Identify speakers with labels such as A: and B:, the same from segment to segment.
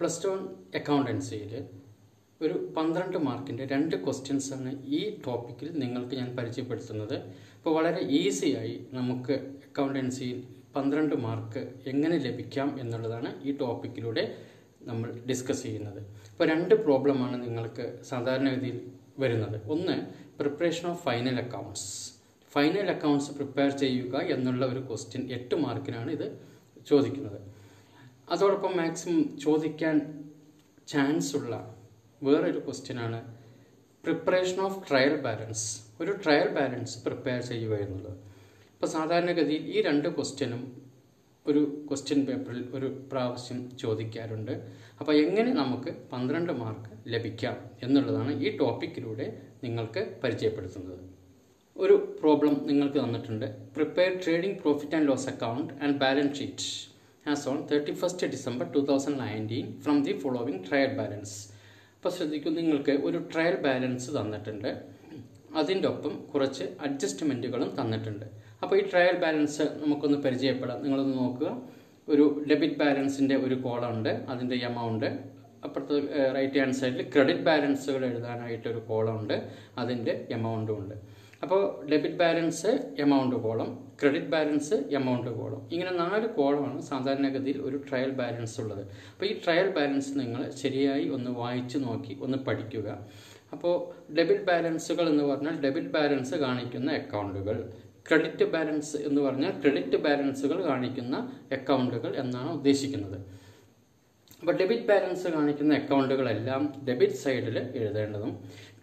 A: Plus two അക്കൗണ്ടൻസിയിൽ ഒരു പന്ത്രണ്ട് മാർക്കിന്റെ രണ്ട് ക്വസ്റ്റ്യൻസ് ആണ് ഈ ടോപ്പിക്കിൽ നിങ്ങൾക്ക് ഞാൻ പരിചയപ്പെടുത്തുന്നത്. അപ്പോൾ വളരെ ഈസിയായി നമുക്ക് അക്കൗണ്ടൻസിയിൽ പന്ത്രണ്ട് മാർക്ക് എങ്ങനെ ലഭിക്കാം എന്നുള്ളതാണ് ഈ ടോപ്പിക്കിലൂടെ നമ്മൾ ഡിസ്കസ് ചെയ്യുന്നത്. ഇപ്പോൾ രണ്ട് പ്രോബ്ലമാണ് നിങ്ങൾക്ക് സാധാരണഗതിയിൽ വരുന്നത്. ഒന്ന് preparation of final accounts final accounts prepare ചെയ്യുക എന്നുള്ള ഒരു ക്വസ്റ്റ്യൻ എട്ട് മാർക്കിനാണ് ഇത് ചോദിക്കുന്നത്. അതോടൊപ്പം മാക്സിമം ചോദിക്കാൻ ചാൻസ് ഉള്ള വേറൊരു ക്വസ്റ്റ്യനാണ് പ്രിപ്പറേഷൻ ഓഫ് ട്രയൽ ബാലൻസ് ഒരു ട്രയൽ ബാലൻസ് പ്രിപ്പയർ ചെയ്യുക എന്നുള്ളത്. അപ്പോൾ സാധാരണഗതിയിൽ ഈ രണ്ട് ക്വസ്റ്റ്യനും ഒരു ക്വസ്റ്റ്യൻ പേപ്പറിൽ ഒരു പ്രാവശ്യം ചോദിക്കാറുണ്ട്. അപ്പോൾ എങ്ങനെ നമുക്ക് പന്ത്രണ്ട് മാർക്ക് ലഭിക്കാം എന്നുള്ളതാണ് ഈ ടോപ്പിക്കിലൂടെ നിങ്ങൾക്ക് പരിചയപ്പെടുത്തുന്നത്. ഒരു പ്രോബ്ലം നിങ്ങൾക്ക് തന്നിട്ടുണ്ട്. Prepare trading profit and loss account and balance sheet as on thirty first December two thousand nineteen from the following trial balance അപ്പോൾ ശ്രദ്ധിക്കൂ നിങ്ങൾക്ക് ഒരു ട്രയൽ ബാലൻസ് തന്നിട്ടുണ്ട്. അതിന്റെ ഒപ്പം കുറച്ച് അഡ്ജസ്റ്റ്മെന്റുകളും തന്നിട്ടുണ്ട്. അപ്പോൾ ഈ ട്രയൽ ബാലൻസ് നമുക്കൊന്ന് പരിചയപ്പെടാം. നിങ്ങളൊന്ന് നോക്കുക. ഒരു ഡെബിറ്റ് ബാലൻസിന്റെ ഒരു കോളം ഉണ്ട്. അതിന്റെ എമൗണ്ട് അപ്പുറത്ത് റൈറ്റ് ഹാൻഡ് സൈഡിൽ ക്രെഡിറ്റ് ബാലൻസുകൾ എഴുതാനായിട്ട് ഒരു കോളം ഉണ്ട്. അതിന്റെ എമൗണ്ടും ഉണ്ട്. അപ്പോൾ debit balance amount column credit balance amount column ഇങ്ങനെ നാല് കോളമാണ് സാധാരണഗതിയിൽ ഒരു ട്രയൽ ബാലൻസ് ഉള്ളത്. അപ്പോൾ ഈ ട്രയൽ ബാലൻസ് നിങ്ങൾ ശരിയായി ഒന്ന് വായിച്ചു നോക്കി ഒന്ന് പഠിക്കുക. അപ്പോൾ ഡെബിറ്റ് ബാലൻസുകൾ എന്ന് പറഞ്ഞാൽ ഡെബിറ്റ് ബാലൻസ് കാണിക്കുന്ന അക്കൗണ്ടുകൾ ക്രെഡിറ്റ് ബാലൻസ് എന്ന് പറഞ്ഞാൽ ക്രെഡിറ്റ് ബാലൻസുകൾ കാണിക്കുന്ന അക്കൗണ്ടുകൾ എന്നാണ് ഉദ്ദേശിക്കുന്നത്. അപ്പോൾ ഡെബിറ്റ് ബാലൻസ് കാണിക്കുന്ന അക്കൗണ്ടുകളെല്ലാം ഡെബിറ്റ് സൈഡിൽ എഴുതേണ്ടതും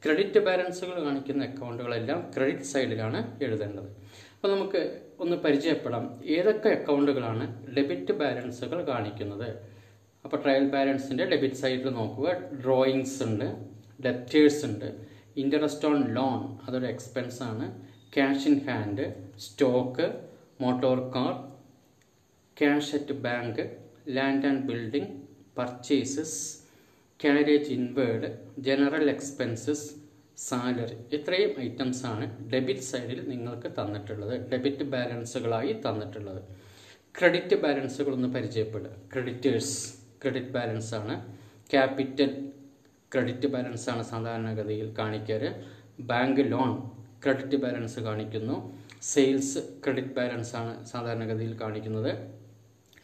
A: ക്രെഡിറ്റ് ബാലൻസുകൾ കാണിക്കുന്ന അക്കൗണ്ടുകളെല്ലാം ക്രെഡിറ്റ് സൈഡിലാണ് എഴുതേണ്ടത്. അപ്പോൾ നമുക്ക് ഒന്ന് പരിചയപ്പെടാം. ഏതൊക്കെ അക്കൗണ്ടുകളാണ് ഡെബിറ്റ് ബാലൻസുകൾ കാണിക്കുന്നത്? അപ്പോൾ ട്രയൽ ബാലൻസിന്റെ ഡെബിറ്റ് സൈഡിൽ നോക്കുക. ഡ്രോയിങ്സ് ഉണ്ട് ഡെപ്റ്റേഴ്സ് ഉണ്ട് ഇന്ററസ്റ്റ് ഓൺ ലോൺ അതൊരു എക്സ്പെൻസ് ആണ് cash in hand stock motor car cash at bank land and building purchases carriage inward general expenses salary ഇത്രയും ഐറ്റംസ് ആണ് ഡെബിറ്റ് സൈഡിൽ നിങ്ങൾക്ക് തന്നിട്ടുള്ളത്. ഡെബിറ്റ് ബാലൻസുകളായി തന്നിട്ടുള്ളത്. ക്രെഡിറ്റ് ബാലൻസുകളൊന്ന് പരിചയപ്പെടുക. ക്രെഡിറ്റേഴ്സ് ക്രെഡിറ്റ് ബാലൻസ് ആണ്. ക്യാപിറ്റൽ ക്രെഡിറ്റ് ബാലൻസ് ആണ് സാധാരണഗതിയിൽ കാണിക്കാറ്. ബാങ്ക് ലോൺ ക്രെഡിറ്റ് ബാലൻസ് കാണിക്കുന്നു. സെയിൽസ് ക്രെഡിറ്റ് ബാലൻസ് ആണ് സാധാരണഗതിയിൽ കാണിക്കുന്നത്.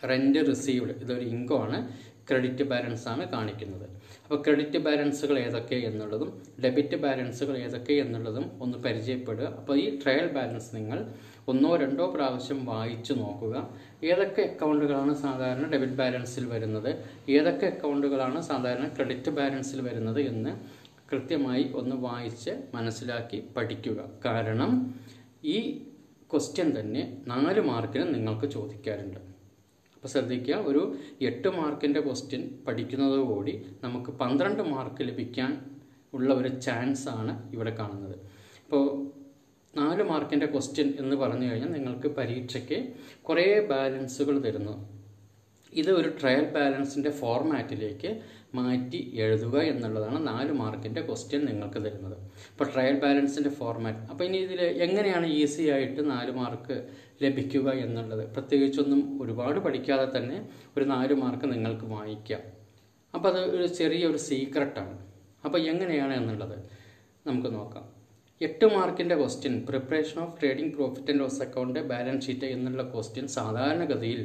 A: റെന്റ് റിസീവ്ഡ് ഇതൊരു ഇൻകം ആണ്. ക്രെഡിറ്റ് ബാലൻസ് ആണ് കാണിക്കുന്നത്. അപ്പോൾ ക്രെഡിറ്റ് ബാലൻസുകൾ ഏതൊക്കെ എന്നുള്ളതും ഡെബിറ്റ് ബാലൻസുകൾ ഏതൊക്കെ എന്നുള്ളതും ഒന്ന് പരിചയപ്പെടുക. അപ്പോൾ ഈ ട്രയൽ ബാലൻസ് നിങ്ങൾ ഒന്നോ രണ്ടോ പ്രാവശ്യം വായിച്ചു നോക്കുക. ഏതൊക്കെ അക്കൗണ്ടുകളാണ് സാധാരണ ഡെബിറ്റ് ബാലൻസിൽ വരുന്നത്? ഏതൊക്കെ അക്കൗണ്ടുകളാണ് സാധാരണ ക്രെഡിറ്റ് ബാലൻസിൽ വരുന്നത് എന്ന് കൃത്യമായി ഒന്ന് വായിച്ച് മനസ്സിലാക്കി പഠിക്കുക. കാരണം ഈ ക്വസ്റ്റ്യൻ തന്നെ നാല് മാർക്കിന് നിങ്ങൾക്ക് ചോദിക്കാറുണ്ട്. അപ്പോൾ ശ്രദ്ധിക്കുക ഒരു എട്ട് മാർക്കിന്റെ ക്വസ്റ്റ്യൻ പഠിക്കുന്നതോടുകൂടി നമുക്ക് പന്ത്രണ്ട് മാർക്ക് ലഭിക്കാൻ ഉള്ള ഒരു ചാൻസ് ആണ് ഇവിടെ കാണുന്നത്. ഇപ്പോൾ നാല് മാർക്കിന്റെ ക്വസ്റ്റ്യൻ എന്ന് പറഞ്ഞു കഴിഞ്ഞാൽ നിങ്ങൾക്ക് പരീക്ഷയ്ക്ക് കുറേ ബാലൻസുകൾ തരുന്നു. ഇത് ഒരു ട്രയൽ ബാലൻസിന്റെ ഫോർമാറ്റിലേക്ക് മാറ്റി എഴുതുക എന്നുള്ളതാണ് നാല് മാർക്കിന്റെ ക്വസ്റ്റ്യൻ നിങ്ങൾക്ക് തരുന്നത്. അപ്പോൾ ട്രയൽ ബാലൻസിന്റെ ഫോർമാറ്റ് അപ്പോൾ ഇനി ഇതിൽ എങ്ങനെയാണ് ഈസി ആയിട്ട് നാല് മാർക്ക് ലഭിക്കുക എന്നുള്ളത്. പ്രത്യേകിച്ചൊന്നും ഒരുപാട് പഠിക്കാതെ തന്നെ ഒരു നാല് മാർക്ക് നിങ്ങൾക്ക് വായിക്കാം. അപ്പോൾ അത് ഒരു ചെറിയൊരു സീക്രട്ടാണ് അപ്പോൾ എങ്ങനെയാണ് എന്നുള്ളത് നമുക്ക് നോക്കാം. എട്ട് മാർക്കിന്റെ question preparation of trading profit and loss account balance sheet എന്നുള്ള ക്വസ്റ്റ്യൻ സാധാരണഗതിയിൽ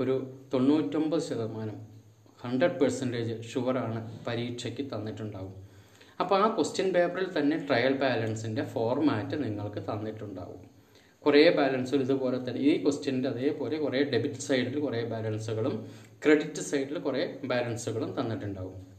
A: ഒരു തൊണ്ണൂറ്റൊമ്പത് ശതമാനം ഹൺഡ്രഡ് പെർസെന്റേജ് ഷുവറാണ് പരീക്ഷയ്ക്ക് തന്നിട്ടുണ്ടാവും. അപ്പോൾ ആ ക്വസ്റ്റ്യൻ പേപ്പറിൽ തന്നെ ട്രയൽ ബാലൻസിന്റെ ഫോർമാറ്റ് നിങ്ങൾക്ക് തന്നിട്ടുണ്ടാവും. കുറേ ബാലൻസുകൾ ഇതുപോലെ തന്നെ. ഈ ക്വസ്റ്റ്യന്റെ അതേപോലെ കുറേ ഡെബിറ്റ് സൈഡിൽ കുറേ ബാലൻസുകളും ക്രെഡിറ്റ് സൈഡിൽ കുറേ ബാലൻസുകളും തന്നിട്ടുണ്ടാവും.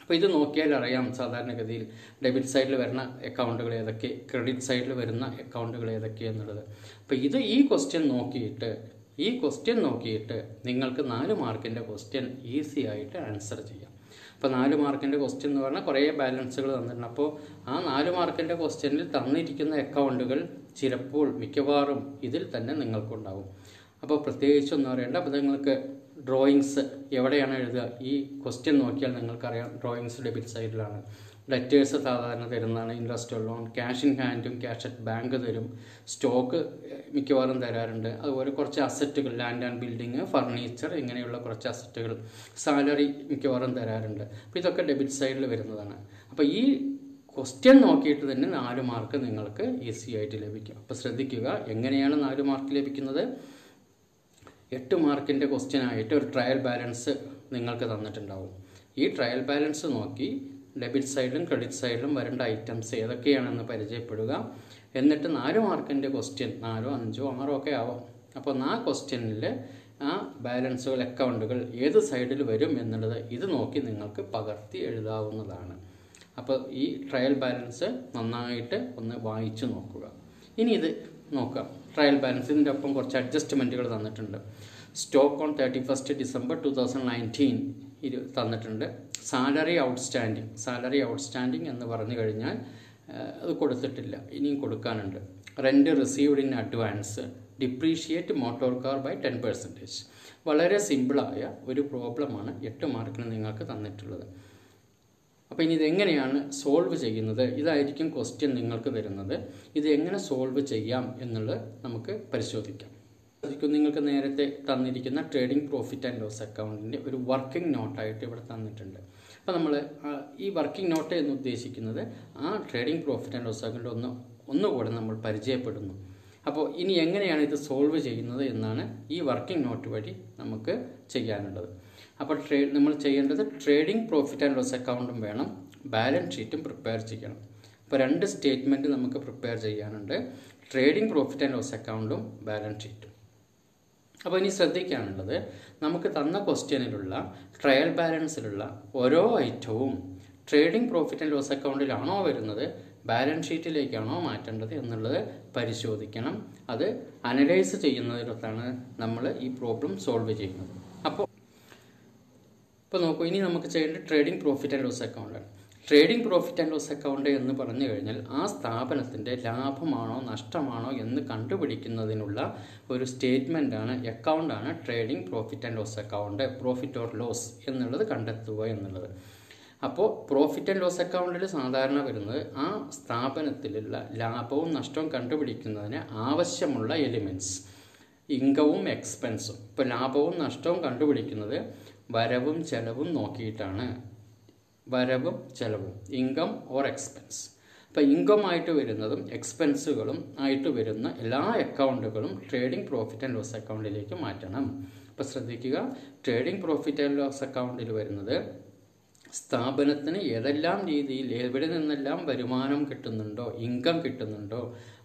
A: അപ്പോൾ ഇത് നോക്കിയാൽ അറിയാം. സാധാരണഗതിയിൽ ഡെബിറ്റ് സൈഡിൽ വരുന്ന അക്കൗണ്ടുകൾ ഏതൊക്കെ ക്രെഡിറ്റ് സൈഡിൽ വരുന്ന അക്കൗണ്ടുകൾ ഏതൊക്കെ എന്നുള്ളത്. അപ്പോൾ ഇത് ഈ ക്വസ്റ്റ്യൻ നോക്കിയിട്ട് ഈ ക്വസ്റ്റ്യൻ നോക്കിയിട്ട് നിങ്ങൾക്ക് നാല് മാർക്കിന്റെ ക്വസ്റ്റ്യൻ ഈസി ആയിട്ട് ആൻസർ ചെയ്യാം. അപ്പോൾ നാല് മാർക്കിന്റെ ക്വസ്റ്റ്യൻ എന്ന് പറഞ്ഞാൽ കുറേ ബാലൻസുകൾ തന്നിട്ടുണ്ട്. അപ്പോൾ ആ നാല് മാർക്കിന്റെ ക്വസ്റ്റ്യനിൽ തന്നിരിക്കുന്ന അക്കൗണ്ടുകൾ ചിലപ്പോൾ മിക്കവാറും ഇതിൽ തന്നെ നിങ്ങൾക്കുണ്ടാവും. അപ്പോൾ പ്രത്യേകിച്ച് ഒന്നും അറിയേണ്ട. അപ്പോൾ നിങ്ങൾക്ക് ഡ്രോയിങ്സ് എവിടെയാണ് എഴുതുക? ഈ ക്വസ്റ്റ്യൻ നോക്കിയാൽ നിങ്ങൾക്കറിയാം ഡ്രോയിങ്സ് ഡെബിറ്റ് സൈഡിലാണ്. ലെറ്റേഴ്സ് സാധാരണ തരുന്നതാണ്. ഇൻട്രസ്റ്റ് ലോൺ ക്യാഷ് ഇൻ ഹാൻഡും ക്യാഷ് അറ്റ് ബാങ്ക് തരും. സ്റ്റോക്ക് മിക്കവാറും തരാറുണ്ട്. അതുപോലെ കുറച്ച് അസറ്റുകൾ ലാൻഡ് ആൻഡ് ബിൽഡിങ് ഫർണിച്ചർ ഇങ്ങനെയുള്ള കുറച്ച് അസറ്റുകൾ സാലറി മിക്കവാറും തരാറുണ്ട്. അപ്പോൾ ഇതൊക്കെ ഡെബിറ്റ് സൈഡിൽ വരുന്നതാണ്. അപ്പോൾ ഈ ക്വസ്റ്റ്യൻ നോക്കിയിട്ട് തന്നെ നാല് മാർക്ക് നിങ്ങൾക്ക് ഈസി ആയിട്ട് ലഭിക്കും. അപ്പോൾ ശ്രദ്ധിക്കുക എങ്ങനെയാണ് നാല് മാർക്ക് ലഭിക്കുന്നത്? എട്ട് മാർക്കിന്റെ ക്വസ്റ്റ്യൻ ആയിട്ട് ഒരു ട്രയൽ ബാലൻസ് നിങ്ങൾക്ക് തന്നിട്ടുണ്ടാവും. ഈ ട്രയൽ ബാലൻസ് നോക്കി ഡെബിറ്റ് സൈഡിലും ക്രെഡിറ്റ് സൈഡിലും വരേണ്ട ഐറ്റംസ് ഏതൊക്കെയാണെന്ന് പരിചയപ്പെടുക. എന്നിട്ട് നാല് മാർക്കിന്റെ ക്വസ്റ്റ്യൻ നാലോ അഞ്ചോ ആറോ ഒക്കെ ആവാം. അപ്പോൾ ആ ക്വസ്റ്റ്യനിൽ ആ ബാലൻസുകൾ അക്കൗണ്ടുകൾ ഏത് സൈഡിൽ വരും എന്നുള്ളത് ഇത് നോക്കി നിങ്ങൾക്ക് പകർത്തി എഴുതാവുന്നതാണ്. അപ്പോൾ ഈ ട്രയൽ ബാലൻസ് നന്നായിട്ട് ഒന്ന് വായിച്ചു നോക്കുക. ഇനി ഇത് നോക്കാം. ട്രയൽ ബാലൻസ് ഇതിന്റെ ഒപ്പം കുറച്ച് അഡ്ജസ്റ്റ്മെന്റുകൾ തന്നിട്ടുണ്ട്. Stock on thirty first December two thousand nineteen തന്നിട്ടുണ്ട്. സാലറി ഔട്ട്സ്റ്റാൻഡിങ് സാലറി ഔട്ട്സ്റ്റാൻഡിങ് എന്ന് പറഞ്ഞു കഴിഞ്ഞാൽ അത് കൊടുത്തിട്ടില്ല. ഇനിയും കൊടുക്കാനുണ്ട്. Rent received in advance depreciate motor car by ten percentage വളരെ സിമ്പിളായ ഒരു പ്രോബ്ലമാണ് എട്ട് മാർക്കിന് നിങ്ങൾക്ക് തന്നിട്ടുള്ളത്. അപ്പോൾ ഇനി ഇതെങ്ങനെയാണ് സോൾവ് ചെയ്യുന്നത്? ഇതായിരിക്കും ക്വസ്റ്റ്യൻ നിങ്ങൾക്ക് വരുന്നത്. ഇത് എങ്ങനെ സോൾവ് ചെയ്യാം എന്നുള്ളത് നമുക്ക് പരിശോധിക്കാം. ശരിക്കും നിങ്ങൾക്ക് നേരത്തെ തന്നിരിക്കുന്ന ട്രേഡിംഗ് പ്രോഫിറ്റ് ആൻഡ് ലോസ് അക്കൗണ്ടിന്റെ ഒരു വർക്കിംഗ് നോട്ടായിട്ട് ഇവിടെ തന്നിട്ടുണ്ട്. അപ്പോൾ നമ്മൾ ഈ വർക്കിംഗ് നോട്ട് എന്ന് ഉദ്ദേശിക്കുന്നത് ആ trading profit and loss account ഒന്ന് ഒന്നുകൂടെ നമ്മൾ പരിചയപ്പെടുന്നു. അപ്പോൾ ഇനി എങ്ങനെയാണ് ഇത് സോൾവ് ചെയ്യുന്നത് എന്നാണ് ഈ വർക്കിംഗ് നോട്ട് വഴി നമുക്ക് ചെയ്യാനുള്ളത്. അപ്പോൾ ട്രേഡ് നമ്മൾ ചെയ്യേണ്ടത് ട്രേഡിംഗ് പ്രോഫിറ്റ് ആൻഡ് ലോസ് അക്കൗണ്ടും വേണം. ബാലൻസ് ഷീറ്റും പ്രിപ്പയർ ചെയ്യണം. അപ്പോൾ രണ്ട് സ്റ്റേറ്റ്മെന്റ് നമുക്ക് പ്രിപ്പയർ ചെയ്യാനുണ്ട്. ട്രേഡിംഗ് പ്രോഫിറ്റ് ആൻഡ് ലോസ് അക്കൗണ്ടും ബാലൻസ് ഷീറ്റും അപ്പോൾ ഇനി ശ്രദ്ധിക്കാനുള്ളത് നമുക്ക് തന്ന ക്വസ്റ്റ്യനിലുള്ള ട്രയൽ ബാലൻസിലുള്ള ഓരോ ഐറ്റവും ട്രേഡിംഗ് പ്രോഫിറ്റ് ആൻഡ് ലോസ് അക്കൗണ്ടിലാണോ വരുന്നത് ബാലൻസ് ഷീറ്റിലേക്കാണോ മാറ്റേണ്ടത് എന്നുള്ളത് പരിശോധിക്കണം. അത് അനലൈസ് ചെയ്യുന്നതിലൊത്താണ് നമ്മൾ ഈ പ്രോബ്ലം സോൾവ് ചെയ്യുന്നത്. ഇപ്പോൾ നോക്കൂ ഇനി നമുക്ക് ചെയ്യേണ്ടത് trading profit and loss അക്കൗണ്ടാണ് trading profit and loss account എന്ന് പറഞ്ഞു കഴിഞ്ഞാൽ ആ സ്ഥാപനത്തിന്റെ ലാഭമാണോ നഷ്ടമാണോ എന്ന് കണ്ടുപിടിക്കുന്നതിനുള്ള ഒരു സ്റ്റേറ്റ്മെന്റാണ് അക്കൗണ്ടാണ് trading profit and loss account profit or loss എന്നുള്ളത് കണ്ടെത്തുക എന്നുള്ളത്. അപ്പോൾ പ്രോഫിറ്റ് ആൻഡ് ലോസ് അക്കൗണ്ടിൽ സാധാരണ വരുന്നത് ആ സ്ഥാപനത്തിലുള്ള ലാഭവും നഷ്ടവും കണ്ടുപിടിക്കുന്നതിന് ആവശ്യമുള്ള എലിമെന്റ്സ് ഇൻകവും എക്സ്പെൻസും ഇപ്പോൾ ലാഭവും നഷ്ടവും കണ്ടുപിടിക്കുന്നത് വരവും ചെലവും നോക്കിയിട്ടാണ്. വരവും ചെലവും ഇൻകം ഓർ എക്സ്പെൻസ് അപ്പോൾ ഇൻകം ആയിട്ട് വരുന്നതും എക്സ്പെൻസുകളും ആയിട്ട് വരുന്ന എല്ലാ അക്കൗണ്ടുകളും ട്രേഡിംഗ് പ്രോഫിറ്റ് ആൻഡ് ലോസ് അക്കൗണ്ടിലേക്ക് മാറ്റണം. അപ്പോൾ ശ്രദ്ധിക്കുക ട്രേഡിംഗ് പ്രോഫിറ്റ് ആൻഡ് ലോസ് അക്കൗണ്ടിൽ വരുന്നത് സ്ഥാപനത്തിന് ഏതെല്ലാം രീതിയിൽ എവിടെ നിന്നെല്ലാം വരുമാനം കിട്ടുന്നുണ്ടോ ഇൻകം കിട്ടുന്നുണ്ടോ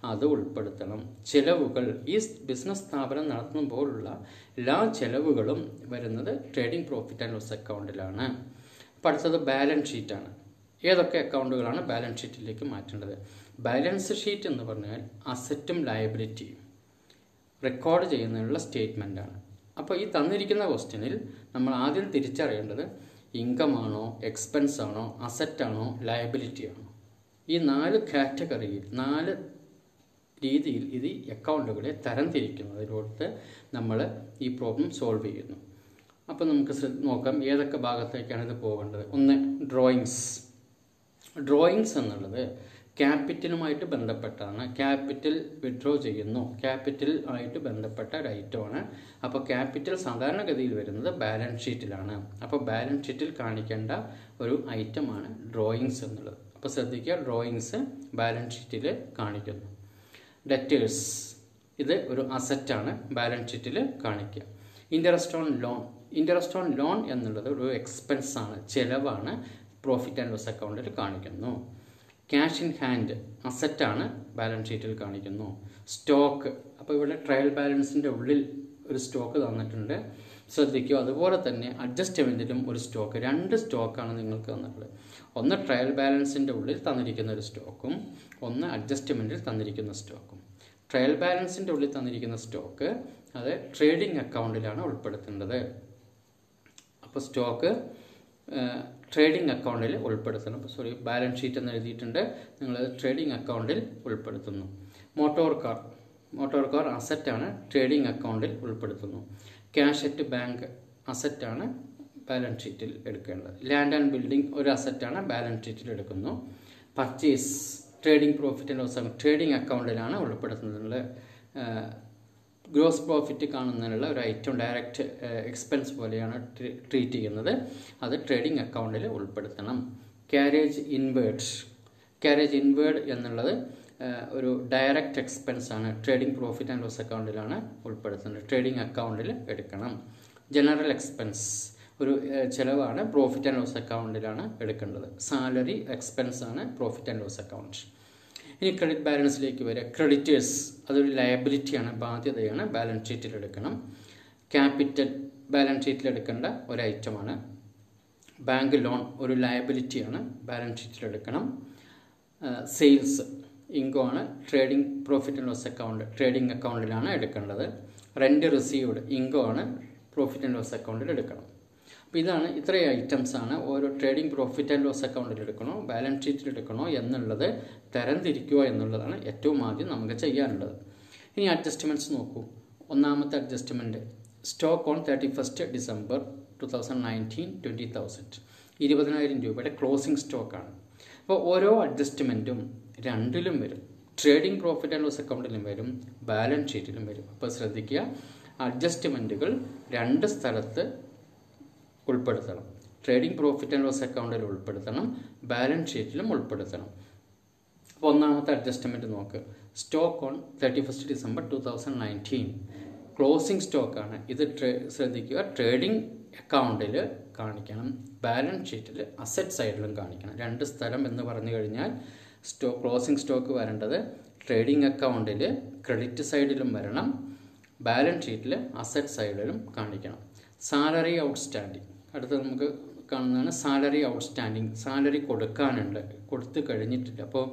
A: അത് ഉൾപ്പെടുത്തണം. ചെലവുകൾ ഈ ബിസിനസ് സ്ഥാപനം നടത്തുമ്പോഴുള്ള എല്ലാ ചെലവുകളും വരുന്നത് ട്രേഡിംഗ് പ്രോഫിറ്റ് ആൻഡ് ലോസ് അക്കൗണ്ടിലാണ് അപ്പോൾ അടുത്തത് ബാലൻസ് ഷീറ്റാണ് ഏതൊക്കെ അക്കൗണ്ടുകളാണ് ബാലൻസ് ഷീറ്റിലേക്ക് മാറ്റേണ്ടത്? ബാലൻസ് ഷീറ്റ് എന്ന് പറഞ്ഞാൽ അസറ്റും ലയബിലിറ്റിയും റെക്കോർഡ് ചെയ്യുന്നതിനുള്ള സ്റ്റേറ്റ്മെന്റാണ് അപ്പോൾ ഈ തന്നിരിക്കുന്ന ക്വസ്റ്റ്യനിൽ നമ്മൾ ആദ്യം തിരിച്ചറിയേണ്ടത് ഇൻകം ആണോ എക്സ്പെൻസ് ആണോ അസറ്റ് ആണോ ലയബിലിറ്റി ആണോ ഈ നാല് കാറ്റഗറിയിൽ നാല് രീതിയിൽ ഇത് അക്കൗണ്ടുകളെ തരംതിരിക്കുന്നതിലോട്ട് നമ്മൾ ഈ പ്രോബ്ലം സോൾവ് ചെയ്യുന്നു. അപ്പോൾ നമുക്ക് നോക്കാം ഏതൊക്കെ ഭാഗത്തേക്കാണ് ഇത് പോകേണ്ടത്. ഒന്ന് ഡ്രോയിങ്സ് ഡ്രോയിങ്സ് എന്നുള്ളത് ക്യാപിറ്റലുമായിട്ട് ബന്ധപ്പെട്ടാണ്. ക്യാപിറ്റൽ വിഡ്രോ ചെയ്യുന്നു. ക്യാപിറ്റൽ ആയിട്ട് ബന്ധപ്പെട്ട ഒരു ഐറ്റമാണ് അപ്പോൾ ക്യാപിറ്റൽ സാധാരണഗതിയിൽ വരുന്നത് ബാലൻസ് ഷീറ്റിലാണ്. അപ്പോൾ ബാലൻസ് ഷീറ്റിൽ കാണിക്കേണ്ട ഒരു ഐറ്റമാണ് ഡ്രോയിങ്സ് എന്നുള്ളത്. അപ്പോൾ ശ്രദ്ധിക്കുക ഡ്രോയിങ്സ് ബാലൻസ് ഷീറ്റിൽ കാണിക്കുന്നു. ഡെറ്റേഴ്സ് ഇത് ഒരു അസറ്റാണ് ബാലൻസ് ഷീറ്റിൽ കാണിക്കുക. Interest on loan interest on loan എന്നുള്ളത് ഒരു എക്സ്പെൻസാണ് ചിലവാണ് പ്രോഫിറ്റ് ആൻഡ് ലോസ് അക്കൗണ്ടിൽ കാണിക്കുന്നു. ക്യാഷ് ഇൻ ഹാൻഡ് അസറ്റാണ് ബാലൻസ് ഷീറ്റിൽ കാണിക്കുന്നു. സ്റ്റോക്ക് അപ്പോൾ ഇവിടെ ട്രയൽ ബാലൻസിന്റെ ഉള്ളിൽ ഒരു സ്റ്റോക്ക് തന്നിട്ടുണ്ട്. ശ്രദ്ധിക്കുക അതുപോലെ തന്നെ അഡ്ജസ്റ്റ്മെന്റിലും ഒരു സ്റ്റോക്ക് രണ്ട് സ്റ്റോക്കാണ് നിങ്ങൾക്ക് തന്നിട്ടുള്ളത്. ഒന്ന് ട്രയൽ ബാലൻസിന്റെ ഉള്ളിൽ തന്നിരിക്കുന്ന ഒരു സ്റ്റോക്കും ഒന്ന് അഡ്ജസ്റ്റ്മെന്റിൽ തന്നിരിക്കുന്ന സ്റ്റോക്കും. ട്രയൽ ബാലൻസിന്റെ ഉള്ളിൽ തന്നിരിക്കുന്ന സ്റ്റോക്ക് അത് ട്രേഡിംഗ് അക്കൗണ്ടിലാണ് ഉൾപ്പെടുത്തേണ്ടത്. അപ്പോൾ സ്റ്റോക്ക് ട്രേഡിംഗ് അക്കൗണ്ടിൽ ഉൾപ്പെടുത്തണം. സോറി ബാലൻസ് ഷീറ്റ് എന്ന് എഴുതിയിട്ടുണ്ട്. നിങ്ങൾ ട്രേഡിംഗ് അക്കൗണ്ടിൽ ഉൾപ്പെടുത്തുന്നു. മോട്ടോർ കാർ മോട്ടോർ കാർ അസറ്റാണ് ട്രേഡിംഗ് അക്കൗണ്ടിൽ ഉൾപ്പെടുത്തുന്നു. ക്യാഷ് അറ്റ് ബാങ്ക് അസറ്റാണ് ബാലൻസ് ഷീറ്റിൽ എടുക്കേണ്ടത്. ലാൻഡ് ആൻഡ് ബിൽഡിംഗ് ഒരു അസറ്റാണ് ബാലൻസ് ഷീറ്റിൽ എടുക്കുന്നു. Purchase trading profit and loss trading അക്കൗണ്ടിലാണ് ഉൾപ്പെടുത്തുന്നത്. ഗ്രോസ് പ്രോഫിറ്റ് കാണുന്നതിനുള്ള ഒരു ഐറ്റം ഡയറക്റ്റ് എക്സ്പെൻസ് പോലെയാണ് ട്രീറ്റ് ചെയ്യുന്നത്. അത് ട്രേഡിംഗ് അക്കൗണ്ടിൽ ഉൾപ്പെടുത്തണം. ക്യാരേജ് ഇൻവേർഡ് ക്യാരേജ് ഇൻവേർഡ് എന്നുള്ളത് ഒരു ഡയറക്റ്റ് എക്സ്പെൻസ് ആണ്. ട്രേഡിംഗ് പ്രോഫിറ്റ് ആൻഡ് ലോസ് അക്കൗണ്ടിലാണ് ഉൾപ്പെടുത്തുന്നത്. ട്രേഡിംഗ് അക്കൗണ്ടിൽ എടുക്കണം. ജനറൽ എക്സ്പെൻസ് ഒരു ചിലവാണ് പ്രോഫിറ്റ് ആൻഡ് ലോസ് അക്കൗണ്ടിലാണ് എടുക്കേണ്ടത്. സാലറി എക്സ്പെൻസ് ആണ് പ്രോഫിറ്റ് ആൻഡ് ലോസ് അക്കൗണ്ട് ഇനി ക്രെഡിറ്റ് ബാലൻസിലേക്ക് വരിക. ക്രെഡിറ്റേഴ്സ് അതൊരു ലയബിലിറ്റിയാണ് ബാധ്യതയാണ്. ബാലൻസ് ഷീറ്റിൽ എടുക്കണം. ക്യാപിറ്റൽ ബാലൻസ് ഷീറ്റിൽ എടുക്കേണ്ട ഒരു ഐറ്റമാണ് ബാങ്ക് ലോൺ ഒരു ലയബിലിറ്റിയാണ് ബാലൻസ് ഷീറ്റിൽ എടുക്കണം. സെയിൽസ് ഇൻകോ ആണ്. Trading profit and loss account trading അക്കൗണ്ടിലാണ് എടുക്കേണ്ടത്. റെന്റ് റിസീവ്ഡ് ഇൻകോ ആണ്. പ്രോഫിറ്റ് ആൻഡ് ലോസ് അക്കൗണ്ടിൽ എടുക്കണം. അപ്പോൾ ഇതാണ് ഇത്രയും ഐറ്റംസാണ് ഓരോ ട്രേഡിംഗ് പ്രോഫിറ്റ് ആൻഡ് ലോസ് അക്കൗണ്ടിൽ എടുക്കണോ ബാലൻസ് ഷീറ്റിൽ എടുക്കണോ എന്നുള്ളത് തരംതിരിക്കുക എന്നുള്ളതാണ് ഏറ്റവും ആദ്യം നമുക്ക് ചെയ്യാനുള്ളത്. ഇനി അഡ്ജസ്റ്റ്മെന്റ്സ് നോക്കൂ. ഒന്നാമത്തെ adjustment stock on thirty first December two thousand nineteen twenty thousand ഇരുപതിനായിരം രൂപയുടെ ക്ലോസിംഗ് സ്റ്റോക്കാണ് അപ്പോൾ ഓരോ അഡ്ജസ്റ്റ്മെന്റും രണ്ടിലും വരും. ട്രേഡിംഗ് പ്രോഫിറ്റ് ആൻഡ് ലോസ് അക്കൗണ്ടിലും വരും ബാലൻസ് ഷീറ്റിലും വരും. അപ്പോൾ ശ്രദ്ധിക്കുക അഡ്ജസ്റ്റ്മെന്റുകൾ രണ്ട് സ്ഥലത്ത് ഉൾപ്പെടുത്തണം. ട്രേഡിംഗ് പ്രോഫിറ്റ് ആൻഡ് ലോസ് അക്കൗണ്ടിൽ ഉൾപ്പെടുത്തണം. ബാലൻസ് ഷീറ്റിലും ഉൾപ്പെടുത്തണം. അപ്പോൾ ഒന്നാമത്തെ അഡ്ജസ്റ്റ്മെന്റ് നോക്ക്. Stock on thirty first December two thousand nineteen closing സ്റ്റോക്കാണ് ഇത് ട്രേ ശ്രദ്ധിക്കുക. ട്രേഡിംഗ് അക്കൗണ്ടിൽ കാണിക്കണം. ബാലൻസ് ഷീറ്റിൽ അസറ്റ് സൈഡിലും കാണിക്കണം. രണ്ട് സ്ഥലം എന്ന് പറഞ്ഞു കഴിഞ്ഞാൽ സ്റ്റോ ക്ലോസിംഗ് സ്റ്റോക്ക് വരേണ്ടത് ട്രേഡിംഗ് അക്കൗണ്ടിൽ ക്രെഡിറ്റ് സൈഡിലും വരണം. ബാലൻസ് ഷീറ്റിൽ അസറ്റ് സൈഡിലും കാണിക്കണം. സാലറി ഔട്ട്സ്റ്റാൻഡിങ് അടുത്ത് നമുക്ക് കാണുന്നതാണ് സാലറി ഔട്ട്സ്റ്റാൻഡിങ് സാലറി കൊടുക്കാനുണ്ട് കൊടുത്തു കഴിഞ്ഞിട്ടില്ല. അപ്പോൾ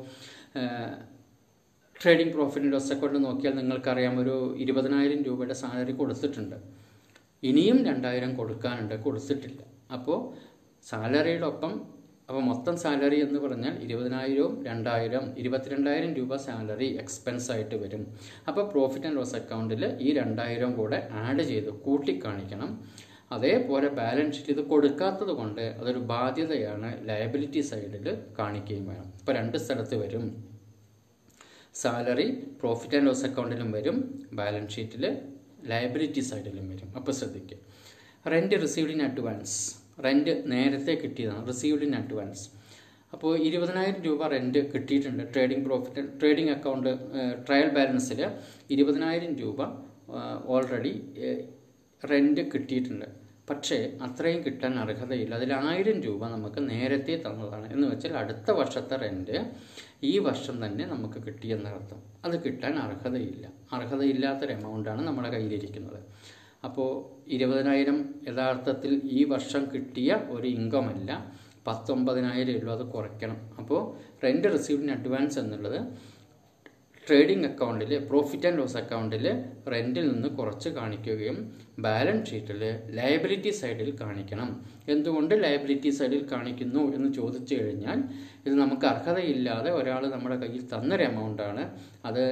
A: ട്രേഡിംഗ് പ്രോഫിറ്റ് ലോസ് അക്കൗണ്ട് നോക്കിയാൽ നിങ്ങൾക്കറിയാം ഒരു ഇരുപതിനായിരം രൂപയുടെ സാലറി കൊടുത്തിട്ടുണ്ട്. ഇനിയും രണ്ടായിരം കൊടുക്കാനുണ്ട് കൊടുത്തിട്ടില്ല. അപ്പോൾ സാലറിയുടെ ഒപ്പം അപ്പോൾ മൊത്തം സാലറി എന്ന് പറഞ്ഞാൽ ഇരുപതിനായിരവും രണ്ടായിരം ഇരുപത്തിരണ്ടായിരം രൂപ സാലറി എക്സ്പെൻസ് ആയിട്ട് വരും. അപ്പോൾ പ്രോഫിറ്റ് ആൻഡ് ലോസ് അക്കൗണ്ടിൽ ഈ രണ്ടായിരം കൂടെ ആഡ് ചെയ്ത് കൂട്ടിക്കാണിക്കണം. അതേപോലെ ബാലൻസ് ഷീറ്റ് ഇത് കൊടുക്കാത്തത് കൊണ്ട് അതൊരു ബാധ്യതയാണ് ലയബിലിറ്റി സൈഡിൽ കാണിക്കുകയും വേണം. ഇപ്പോൾ രണ്ട് സ്ഥലത്ത് വരും. സാലറി പ്രോഫിറ്റ് ആൻഡ് ലോസ് അക്കൗണ്ടിലും വരും. ബാലൻസ് ഷീറ്റിൽ ലയബിലിറ്റി സൈഡിലും വരും. അപ്പോൾ ശ്രദ്ധിക്കുക. Rent received in advance rent നേരത്തെ കിട്ടിയതാണ്. റിസീവ്ഡ് ഇൻ അഡ്വാൻസ് അപ്പോൾ ഇരുപതിനായിരം രൂപ റെന്റ് കിട്ടിയിട്ടുണ്ട്. Trading profit trading account trial ബാലൻസിൽ ഇരുപതിനായിരം രൂപ ഓൾറെഡി റെന്റ് കിട്ടിയിട്ടുണ്ട്. പക്ഷേ അത്രയും കിട്ടാൻ അർഹതയില്ല. അതിൽ ആയിരം രൂപ നമുക്ക് നേരത്തെ തന്നതാണ്. എന്ന് വെച്ചാൽ അടുത്ത വർഷത്തെ റെന്റ് ഈ വർഷം തന്നെ നമുക്ക് കിട്ടിയെന്നർത്ഥം അത് കിട്ടാൻ അർഹതയില്ല. അർഹതയില്ലാത്തൊരു എമൗണ്ടാണ് നമ്മുടെ കയ്യിലിരിക്കുന്നത്. അപ്പോൾ ഇരുപതിനായിരം യഥാർത്ഥത്തിൽ ഈ വർഷം കിട്ടിയ ഒരു ഇൻകം അല്ല. പത്തൊമ്പതിനായിരം ഉള്ളൂ അത് കുറയ്ക്കണം. അപ്പോൾ റെന്റ് റിസീവ്ഡിന് അഡ്വാൻസ് എന്നുള്ളത് ട്രേഡിംഗ് അക്കൗണ്ടിൽ പ്രോഫിറ്റ് ആൻഡ് ലോസ് അക്കൗണ്ടിൽ റെന്റിൽ നിന്ന് കുറച്ച് കാണിക്കുകയും ബാലൻസ് ഷീറ്റിൽ ലയബിലിറ്റി സൈഡിൽ കാണിക്കണം. എന്തുകൊണ്ട് ലയബിലിറ്റി സൈഡിൽ കാണിക്കുന്നു എന്ന് ചോദിച്ചു കഴിഞ്ഞാൽ ഇത് നമുക്ക് അർഹതയില്ലാതെ ഒരാൾ നമ്മുടെ കയ്യിൽ തന്നൊരു എമൗണ്ടാണ് അത്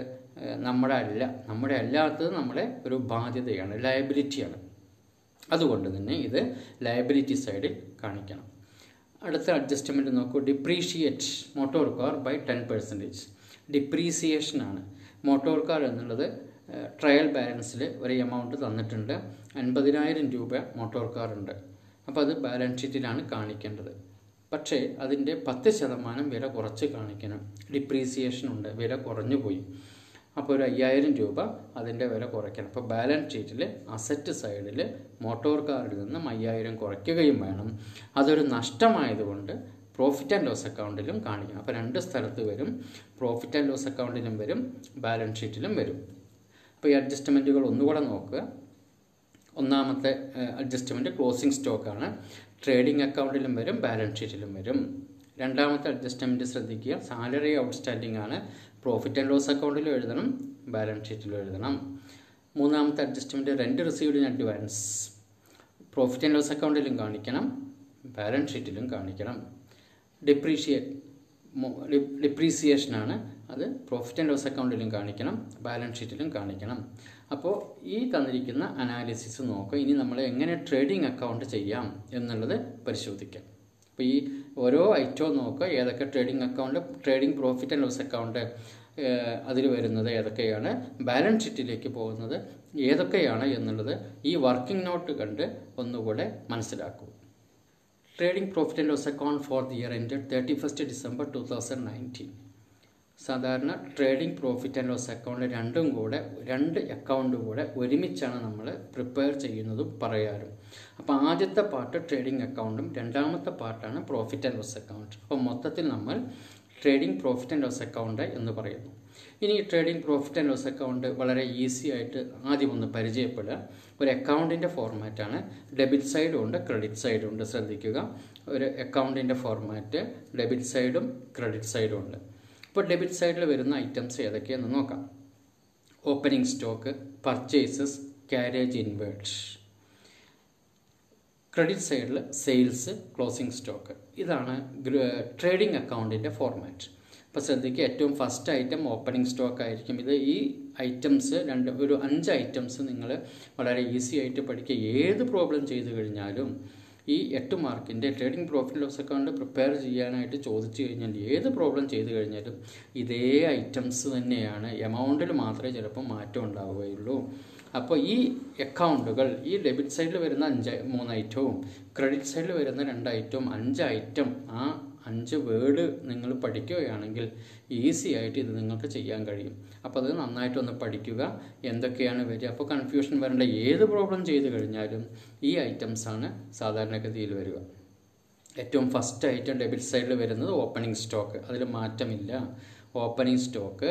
A: നമ്മുടെ അല്ല നമ്മുടെ അല്ലാത്തത് നമ്മുടെ ഒരു ബാധ്യതയാണ് ലയബിലിറ്റിയാണ് അതുകൊണ്ട് തന്നെ ഇത് ലയബിലിറ്റി സൈഡിൽ കാണിക്കണം. അടുത്ത അഡ്ജസ്റ്റ്മെന്റ് നോക്കൂ. Depreciate motor car by ten percentage ഡിപ്രീസിയേഷനാണ് motor car എന്നുള്ളത് ട്രയൽ ബാലൻസിൽ ഒരു എമൗണ്ട് തന്നിട്ടുണ്ട്. അൻപതിനായിരം രൂപ മോട്ടോർ കാറുണ്ട് അപ്പോൾ അത് ബാലൻസ് ഷീറ്റിലാണ് കാണിക്കേണ്ടത്. പക്ഷേ അതിന്റെ പത്ത് ശതമാനം വില കുറച്ച് കാണിക്കണം. ഡിപ്രീസിയേഷൻ ഉണ്ട് വില കുറഞ്ഞു പോയി. അപ്പോൾ ഒരു അയ്യായിരം രൂപ അതിന്റെ വില കുറയ്ക്കണം. അപ്പോൾ ബാലൻസ് ഷീറ്റിൽ അസറ്റ് സൈഡിൽ മോട്ടോർ കാറിൽ നിന്നും അയ്യായിരം കുറയ്ക്കുകയും വേണം. അതൊരു നഷ്ടമായതുകൊണ്ട് പ്രോഫിറ്റ് ആൻഡ് ലോസ് അക്കൗണ്ടിലും കാണിക്കണം അപ്പോൾ രണ്ട് സ്ഥലത്ത് വരും. പ്രോഫിറ്റ് ആൻഡ് ലോസ് അക്കൗണ്ടിലും വരും. ബാലൻസ് ഷീറ്റിലും വരും. അപ്പോൾ ഈ അഡ്ജസ്റ്റ്മെന്റുകൾ ഒന്നുകൂടെ നോക്കുക. ഒന്നാമത്തെ അഡ്ജസ്റ്റ്മെന്റ് ക്ലോസിംഗ് സ്റ്റോക്കാണ് ട്രേഡിംഗ് അക്കൗണ്ടിലും വരും ബാലൻസ് ഷീറ്റിലും വരും. രണ്ടാമത്തെ അഡ്ജസ്റ്റ്മെന്റ് ശ്രദ്ധിക്കുക. സാലറി ഔട്ട്സ്റ്റാൻഡിംഗ് ആണ്. പ്രോഫിറ്റ് ആൻഡ് ലോസ് അക്കൗണ്ടിലും എഴുതണം ബാലൻസ് ഷീറ്റിലും എഴുതണം. മൂന്നാമത്തെ adjustment rent received in advance profit and loss അക്കൗണ്ടിലും കാണിക്കണം ബാലൻസ് ഷീറ്റിലും കാണിക്കണം. ഡിപ്രീഷിയേറ്റ് ഡിപ്രീസിയേഷനാണ് അത് പ്രോഫിറ്റ് ആൻഡ് ലോസ് അക്കൗണ്ടിലും കാണിക്കണം ബാലൻസ് ഷീറ്റിലും കാണിക്കണം. അപ്പോൾ ഈ തന്നിരിക്കുന്ന അനാലിസിസ് നോക്കുക ഇനി നമ്മൾ എങ്ങനെ ട്രേഡിംഗ് അക്കൗണ്ട് ചെയ്യാം എന്നുള്ളത് പരിശോധിക്കാം. അപ്പോൾ ഈ ഓരോ ഐറ്റവും നോക്കുക. ഏതൊക്കെ trading account trading profit and loss account അതിൽ വരുന്നത് ഏതൊക്കെയാണ്? ബാലൻസ് ഷീറ്റിലേക്ക് പോകുന്നത് ഏതൊക്കെയാണ് എന്നുള്ളത് ഈ വർക്കിംഗ് നോട്ട് കണ്ട് ഒന്നുകൂടെ മനസ്സിലാക്കൂ. Trading profit and loss account for the year end thirty first December two thousand nineteen സാധാരണ trading profit and loss account രണ്ടും കൂടെ രണ്ട് അക്കൗണ്ടും കൂടെ ഒരുമിച്ചാണ് നമ്മൾ പ്രിപ്പയർ ചെയ്യുന്നതും പറയാറും. അപ്പോൾ ആദ്യത്തെ പാർട്ട് ട്രേഡിംഗ് അക്കൗണ്ടും രണ്ടാമത്തെ പാർട്ടാണ് പ്രോഫിറ്റ് ആൻഡ് ലോസ് അക്കൗണ്ട് അപ്പോൾ മൊത്തത്തിൽ നമ്മൾ trading profit and loss account എന്ന് പറയുന്നു. ഇനി trading profit and loss account വളരെ ഈസി ആയിട്ട് ആദ്യം ഒന്ന് പരിചയപ്പെടുക. ഒരു അക്കൗണ്ടിന്റെ ഫോർമാറ്റാണ് ഡെബിറ്റ് സൈഡും ഉണ്ട് ക്രെഡിറ്റ് സൈഡും ഉണ്ട്. ശ്രദ്ധിക്കുക. ഒരു അക്കൗണ്ടിന്റെ ഫോർമാറ്റ് ഡെബിറ്റ് സൈഡും ക്രെഡിറ്റ് സൈഡും ഉണ്ട്. ഇപ്പോൾ ഡെബിറ്റ് സൈഡിൽ വരുന്ന ഐറ്റംസ് ഏതൊക്കെയാണെന്ന് നോക്കാം. Opening stock purchases carriage inward credit സൈഡിൽ സെയിൽസ് ക്ലോസിംഗ് സ്റ്റോക്ക് ഇതാണ് ട്രേഡിംഗ് അക്കൗണ്ടിന്റെ ഫോർമാറ്റ് അപ്പോൾ ശ്രദ്ധിക്കുക. ഏറ്റവും ഫസ്റ്റ് ഐറ്റം ഓപ്പണിംഗ് സ്റ്റോക്ക് ആയിരിക്കും. ഇത് ഈ ഐറ്റംസ് രണ്ട് ഒരു അഞ്ച് ഐറ്റംസ് നിങ്ങൾ വളരെ ഈസി ആയിട്ട് പഠിക്കുക. ഏത് പ്രോബ്ലം ചെയ്തു കഴിഞ്ഞാലും ഈ എട്ട് മാർക്കിന്റെ trading profit loss account prepare ചെയ്യാനായിട്ട് ചോദിച്ചു കഴിഞ്ഞാൽ ഏത് പ്രോബ്ലം ചെയ്തു കഴിഞ്ഞാലും ഇതേ ഐറ്റംസ് തന്നെയാണ്. എമൗണ്ടിൽ മാത്രമേ ചിലപ്പോൾ മാറ്റം ഉണ്ടാവുകയുള്ളൂ. അപ്പോൾ ഈ അക്കൗണ്ടുകൾ ഈ ഡെബിറ്റ് സൈഡിൽ വരുന്ന അഞ്ച് മൂന്ന് ഐറ്റവും ക്രെഡിറ്റ് സൈഡിൽ വരുന്ന രണ്ട് ഐറ്റവും അഞ്ച് ഐറ്റം ആ അഞ്ച് വേർഡ് നിങ്ങൾ പഠിക്കുകയാണെങ്കിൽ ഈസി ആയിട്ട് ഇത് നിങ്ങൾക്ക് ചെയ്യാൻ കഴിയും. അപ്പോൾ അത് നന്നായിട്ടൊന്ന് പഠിക്കുക. എന്തൊക്കെയാണ് വരിക? അപ്പോൾ കൺഫ്യൂഷൻ വരേണ്ട. ഏത് പ്രോബ്ലം ചെയ്ത് കഴിഞ്ഞാലും ഈ ഐറ്റംസാണ് സാധാരണഗതിയിൽ വരിക. ഏറ്റവും ഫസ്റ്റ് ഐറ്റം ഡെബിറ്റ് സൈഡിൽ വരുന്നത് ഓപ്പണിംഗ് സ്റ്റോക്ക് അതിൽ മാറ്റമില്ല. Opening stock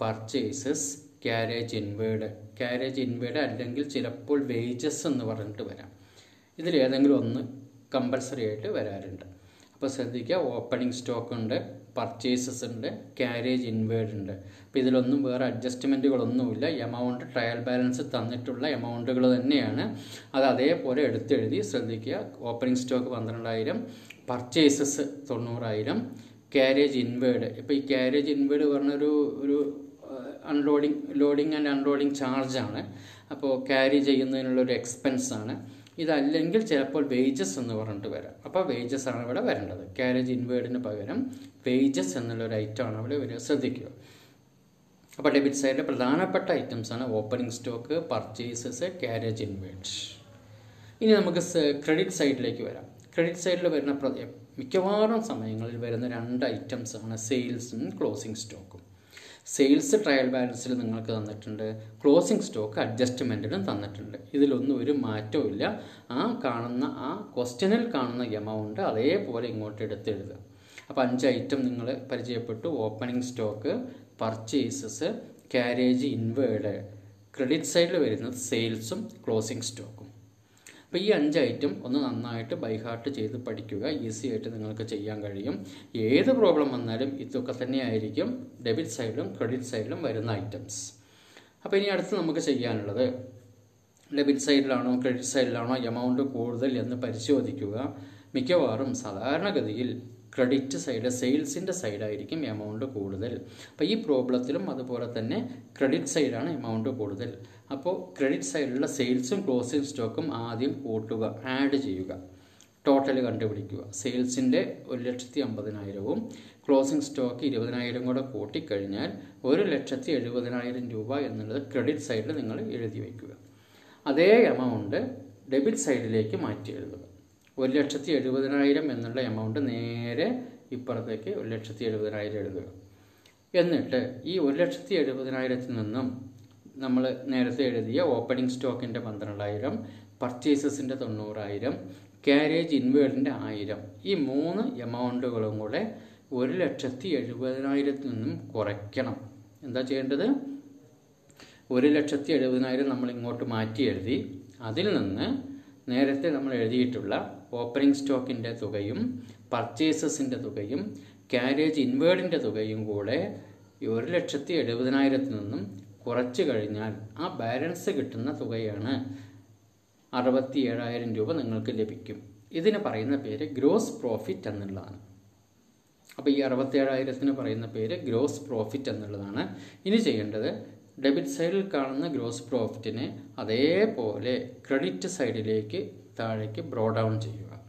A: purchases carriage inward carriage inward അല്ലെങ്കിൽ ചിലപ്പോൾ വേജസ് എന്ന് പറഞ്ഞിട്ട് വരാം. ഇതിൽ ഏതെങ്കിലും ഒന്ന് കമ്പൽസറി ആയിട്ട് വരാറുണ്ട്. അപ്പോൾ ശ്രദ്ധിക്കുക ഓപ്പണിംഗ് സ്റ്റോക്ക് ഉണ്ട് പർച്ചേസസ് ഉണ്ട് ക്യാരേജ് ഇൻവേർഡ് ഉണ്ട്. അപ്പോൾ ഇതിലൊന്നും വേറെ അഡ്ജസ്റ്റ്മെന്റുകളൊന്നുമില്ല എമൗണ്ട് ട്രയൽ ബാലൻസ് തന്നിട്ടുള്ള എമൗണ്ടുകൾ തന്നെയാണ്. അത് അതേപോലെ എടുത്തെഴുതി ശ്രദ്ധിക്കുക ഓപ്പണിംഗ് സ്റ്റോക്ക് പന്ത്രണ്ടായിരം പർച്ചേസസ് തൊണ്ണൂറായിരം ക്യാരേജ് ഇൻവേർഡ് ഇപ്പോൾ ഈ ക്യാരേജ് ഇൻവേർഡ് പറഞ്ഞൊരു ഒരു അൺലോഡിങ് ലോഡിങ് ആൻഡ് അൺലോഡിങ് ചാർജാണ് അപ്പോൾ ക്യാരി ചെയ്യുന്നതിനുള്ളൊരു എക്സ്പെൻസാണ് ഇതല്ലെങ്കിൽ ചിലപ്പോൾ വേജസ് എന്ന് പറഞ്ഞിട്ട് വരാം. അപ്പോൾ വേജസ് ആണ് ഇവിടെ വരേണ്ടത്. ക്യാരേജ് ഇൻവേർഡിന് പകരം വേജസ് എന്നുള്ളൊരു ഐറ്റമാണ് അവിടെ വരിക. ശ്രദ്ധിക്കുക. അപ്പോൾ ഡെബിറ്റ് സൈഡിലെ പ്രധാനപ്പെട്ട ഐറ്റംസ് ആണ് opening stock purchases carriage inward ഇനി നമുക്ക് ക്രെഡിറ്റ് സൈഡിലേക്ക് വരാം. ക്രെഡിറ്റ് സൈഡിൽ വരുന്ന മിക്കവാറും സമയങ്ങളിൽ വരുന്ന രണ്ട് ഐറ്റംസ് ആണ് സെയിൽസും ക്ലോസിംഗ് സ്റ്റോക്കും സെയിൽസ് ട്രയൽ ബാലൻസിൽ നിങ്ങൾക്ക് തന്നിട്ടുണ്ട്. ക്ലോസിംഗ് സ്റ്റോക്ക് അഡ്ജസ്റ്റ്മെന്റിലും തന്നിട്ടുണ്ട്. ഇതിലൊന്നും ഒരു മാറ്റവും ഇല്ല. ആ കാണുന്ന ആ ക്വസ്റ്റ്യനിൽ കാണുന്ന എമൗണ്ട് അതേപോലെ ഇങ്ങോട്ട് എടുത്തെഴുതുക. അപ്പോൾ അഞ്ച് ഐറ്റം നിങ്ങൾ പരിചയപ്പെട്ടു. Opening stock purchases carriage inward credit സൈഡിൽ വരുന്നത് സെയിൽസും ക്ലോസിംഗ് സ്റ്റോക്കും അപ്പോൾ ഈ അഞ്ച് ഐറ്റം ഒന്ന് നന്നായിട്ട് ബൈഹാർട്ട് ചെയ്ത് പഠിക്കുക. ഈസി ആയിട്ട് നിങ്ങൾക്ക് ചെയ്യാൻ കഴിയും. ഏത് പ്രോബ്ലം വന്നാലും ഇതൊക്കെ തന്നെയായിരിക്കും ഡെബിറ്റ് സൈഡിലും ക്രെഡിറ്റ് സൈഡിലും വരുന്ന ഐറ്റംസ് അപ്പോൾ ഇനി അടുത്ത് നമുക്ക് ചെയ്യാനുള്ളത്. ഡെബിറ്റ് സൈഡിലാണോ ക്രെഡിറ്റ് സൈഡിലാണോ എമൗണ്ട് കൂടുതൽ എന്ന് പരിശോധിക്കുക. മിക്കവാറും സാധാരണഗതിയിൽ ക്രെഡിറ്റ് സൈഡ് സെയിൽസിന്റെ സൈഡായിരിക്കും എമൗണ്ട് കൂടുതൽ. അപ്പോൾ ഈ പ്രോബ്ലത്തിലും അതുപോലെ തന്നെ ക്രെഡിറ്റ് സൈഡാണ് എമൗണ്ട് കൂടുതൽ. അപ്പോൾ ക്രെഡിറ്റ് സൈഡിലുള്ള സെയിൽസും ക്ലോസിംഗ് സ്റ്റോക്കും ആദ്യം കൂട്ടുക ആഡ് ചെയ്യുക. ടോട്ടൽ കണ്ടുപിടിക്കുക. സെയിൽസിന്റെ ഒരു ലക്ഷത്തി അമ്പതിനായിരവും ക്ലോസിംഗ് സ്റ്റോക്ക് ഇരുപതിനായിരം കൂടെ കൂട്ടിക്കഴിഞ്ഞാൽ ഒരു ലക്ഷത്തി എഴുപതിനായിരം രൂപ എന്നുള്ളത് ക്രെഡിറ്റ് സൈഡിൽ നിങ്ങൾ എഴുതി വയ്ക്കുക. അതേ എമൗണ്ട് ഡെബിറ്റ് സൈഡിലേക്ക് മാറ്റി എഴുതുക. ഒരു ലക്ഷത്തി എഴുപതിനായിരം എന്നുള്ള എമൗണ്ട് നേരെ ഇപ്പുറത്തേക്ക് ഒരു ലക്ഷത്തി എഴുപതിനായിരം എഴുതുക. എന്നിട്ട് ഈ ഒരു ലക്ഷത്തി എഴുപതിനായിരത്തിൽ നിന്നും നമ്മൾ നേരത്തെ എഴുതിയ ഓപ്പണിംഗ് സ്റ്റോക്കിന്റെ പന്ത്രണ്ടായിരം പർച്ചേസസിന്റെ തൊണ്ണൂറായിരം ക്യാരേജ് ഇൻവേർഡിന്റെ ആയിരം ഈ മൂന്ന് എമൗണ്ടുകളും കൂടെ ഒരു ലക്ഷത്തി എഴുപതിനായിരത്തിൽ നിന്നും കുറയ്ക്കണം. എന്താ ചെയ്യേണ്ടത്? ഒരു ലക്ഷത്തി എഴുപതിനായിരം നമ്മൾ ഇങ്ങോട്ട് മാറ്റി എഴുതി അതിൽ നിന്ന് നേരത്തെ നമ്മൾ എഴുതിയിട്ടുള്ള ഓപ്പണിംഗ് സ്റ്റോക്കിന്റെ തുകയും പർച്ചേസസിന്റെ തുകയും ക്യാരേജ് ഇൻവേർഡിന്റെ തുകയും കൂടെ ഒരു ലക്ഷത്തി എഴുപതിനായിരത്തിൽ നിന്നും കുറച്ച് കഴിഞ്ഞാൽ ആ ബാലൻസ് കിട്ടുന്ന തുകയാണ്. അറുപത്തി ഏഴായിരം രൂപ നിങ്ങൾക്ക് ലഭിക്കും. ഇതിന് പറയുന്ന പേര് ഗ്രോസ് പ്രോഫിറ്റ് എന്നുള്ളതാണ്. അപ്പോൾ ഈ അറുപത്തേഴായിരത്തിന് പറയുന്ന പേര് ഗ്രോസ് പ്രോഫിറ്റ് എന്നുള്ളതാണ്. ഇനി ചെയ്യേണ്ടത് ഡെബിറ്റ് സൈഡിൽ കാണുന്ന ഗ്രോസ് പ്രോഫിറ്റിനെ അതേപോലെ ക്രെഡിറ്റ് സൈഡിലേക്ക് താഴേക്ക് ബ്രോ ഡൗൺ ചെയ്യുക.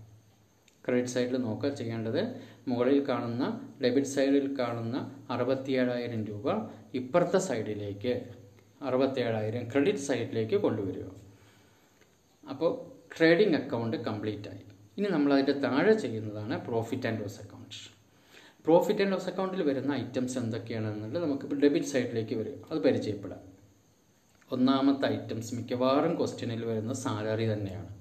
A: ക്രെഡിറ്റ് സൈഡിൽ നോക്കുക. ചെയ്യേണ്ടത് മുകളിൽ കാണുന്ന ഡെബിറ്റ് സൈഡിൽ കാണുന്ന അറുപത്തിയേഴായിരം രൂപ ഇപ്പുറത്തെ സൈഡിലേക്ക് അറുപത്തേഴായിരം ക്രെഡിറ്റ് സൈഡിലേക്ക് കൊണ്ടുവരിക. അപ്പോൾ ട്രേഡിംഗ് അക്കൗണ്ട് കംപ്ലീറ്റ് ആയി. ഇനി നമ്മൾ അതിന്റെ താഴെ ചെയ്യുന്നതാണ് profit and loss account profit and loss അക്കൗണ്ടിൽ വരുന്ന ഐറ്റംസ് എന്തൊക്കെയാണെന്നുള്ളത് നമുക്ക് ഡെബിറ്റ് സൈഡിലേക്ക് വരിക. അത് പരിചയപ്പെടാം. ഒന്നാമത്തെ ഐറ്റംസ് മിക്കവാറും ക്വസ്റ്റ്യനിൽ വരുന്ന സാലറി തന്നെയാണ്.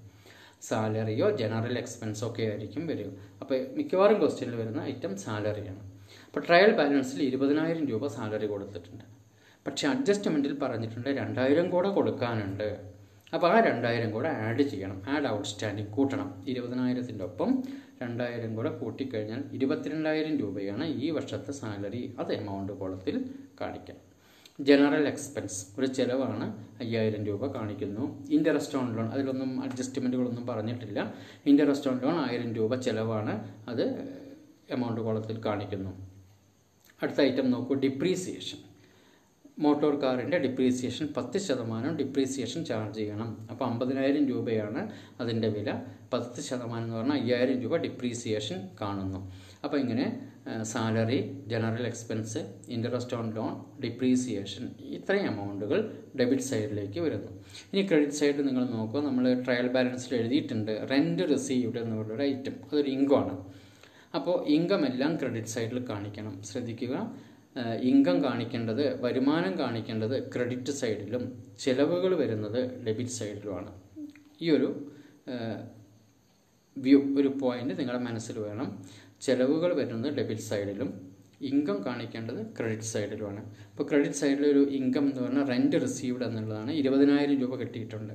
A: സാലറിയോ ജനറൽ എക്സ്പെൻസോ ഒക്കെ ആയിരിക്കും വരിക. അപ്പോൾ മിക്കവാറും ക്വസ്റ്റ്യനിൽ വരുന്ന ഐറ്റം സാലറിയാണ് അപ്പോൾ ട്രയൽ ബാലൻസിൽ ഇരുപതിനായിരം രൂപ സാലറി കൊടുത്തിട്ടുണ്ട്. പക്ഷേ അഡ്ജസ്റ്റ്മെന്റിൽ പറഞ്ഞിട്ടുണ്ട് രണ്ടായിരം കൂടെ കൊടുക്കാനുണ്ട്. അപ്പോൾ ആ രണ്ടായിരം കൂടെ ആഡ് ചെയ്യണം. ആഡ് ഔട്ട്സ്റ്റാൻഡിങ് കൂട്ടണം. ഇരുപതിനായിരത്തിന്റെ ഒപ്പം രണ്ടായിരം കൂടെ കൂട്ടിക്കഴിഞ്ഞാൽ ഇരുപത്തിരണ്ടായിരം രൂപയാണ് ഈ വർഷത്തെ സാലറി അത് എമൗണ്ട് കോളത്തിൽ കാണിക്കാം ജനറൽ എക്സ്പെൻസ് ഒരു ചിലവാണ് അയ്യായിരം രൂപ കാണിക്കുന്നു. ഇൻട്രസ്റ്റ് ഓൺ ലോൺ അതിലൊന്നും അഡ്ജസ്റ്റ്മെന്റുകളൊന്നും പറഞ്ഞിട്ടില്ല. ഇൻട്രസ്റ്റ് ഓൺ ലോൺ ആയിരം രൂപ ചിലവാണ്. അത് എമൗണ്ട് കോളത്തിൽ കാണിക്കുന്നു. അടുത്ത ഐറ്റം നോക്കൂ. ഡിപ്രീസിയേഷൻ മോട്ടോർ കാറിന്റെ ഡിപ്രീസിയേഷൻ പത്ത് ശതമാനം ഡിപ്രീസിയേഷൻ ചാർജ് ചെയ്യണം. അപ്പോൾ അമ്പതിനായിരം രൂപയാണ് അതിന്റെ വില. പത്ത് ശതമാനം എന്ന് പറഞ്ഞാൽ അയ്യായിരം രൂപ ഡിപ്രീസിയേഷൻ കാണുന്നു. അപ്പോൾ ഇങ്ങനെ salary general expense interest on loan depreciation ഇത്രയും എമൗണ്ടുകൾ ഡെബിറ്റ് സൈഡിലേക്ക് വരുന്നു. ഇനി ക്രെഡിറ്റ് സൈഡിൽ നിങ്ങൾ നോക്കുക. നമ്മൾ ട്രയൽ ബാലൻസിൽ എഴുതിയിട്ടുണ്ട്. റെന്റ് റിസീവ്ഡ് എന്ന് പറഞ്ഞൊരു ഐറ്റം അതൊരു ഇൻകമാണ് അപ്പോൾ ഇൻകം എല്ലാം ക്രെഡിറ്റ് സൈഡിൽ കാണിക്കണം. ശ്രദ്ധിക്കുക. ഇൻകം കാണിക്കേണ്ടത് വരുമാനം കാണിക്കേണ്ടത് ക്രെഡിറ്റ് സൈഡിലും ചിലവുകൾ വരുന്നത് ഡെബിറ്റ് സൈഡിലുമാണ് ഈ ഒരു വ്യൂ ഒരു പോയിന്റ് നിങ്ങളുടെ മനസ്സിൽ വേണം. ചിലവുകൾ വരുന്നത് ഡെബിറ്റ് സൈഡിലും ഇൻകം കാണിക്കേണ്ടത് ക്രെഡിറ്റ് സൈഡിലുമാണ്. അപ്പോൾ ക്രെഡിറ്റ് സൈഡിൽ ഒരു ഇൻകം എന്ന് പറഞ്ഞാൽ റെന്റ് റിസീവ്ഡ് എന്നുള്ളതാണ് ഇരുപതിനായിരം രൂപ കിട്ടിയിട്ടുണ്ട്.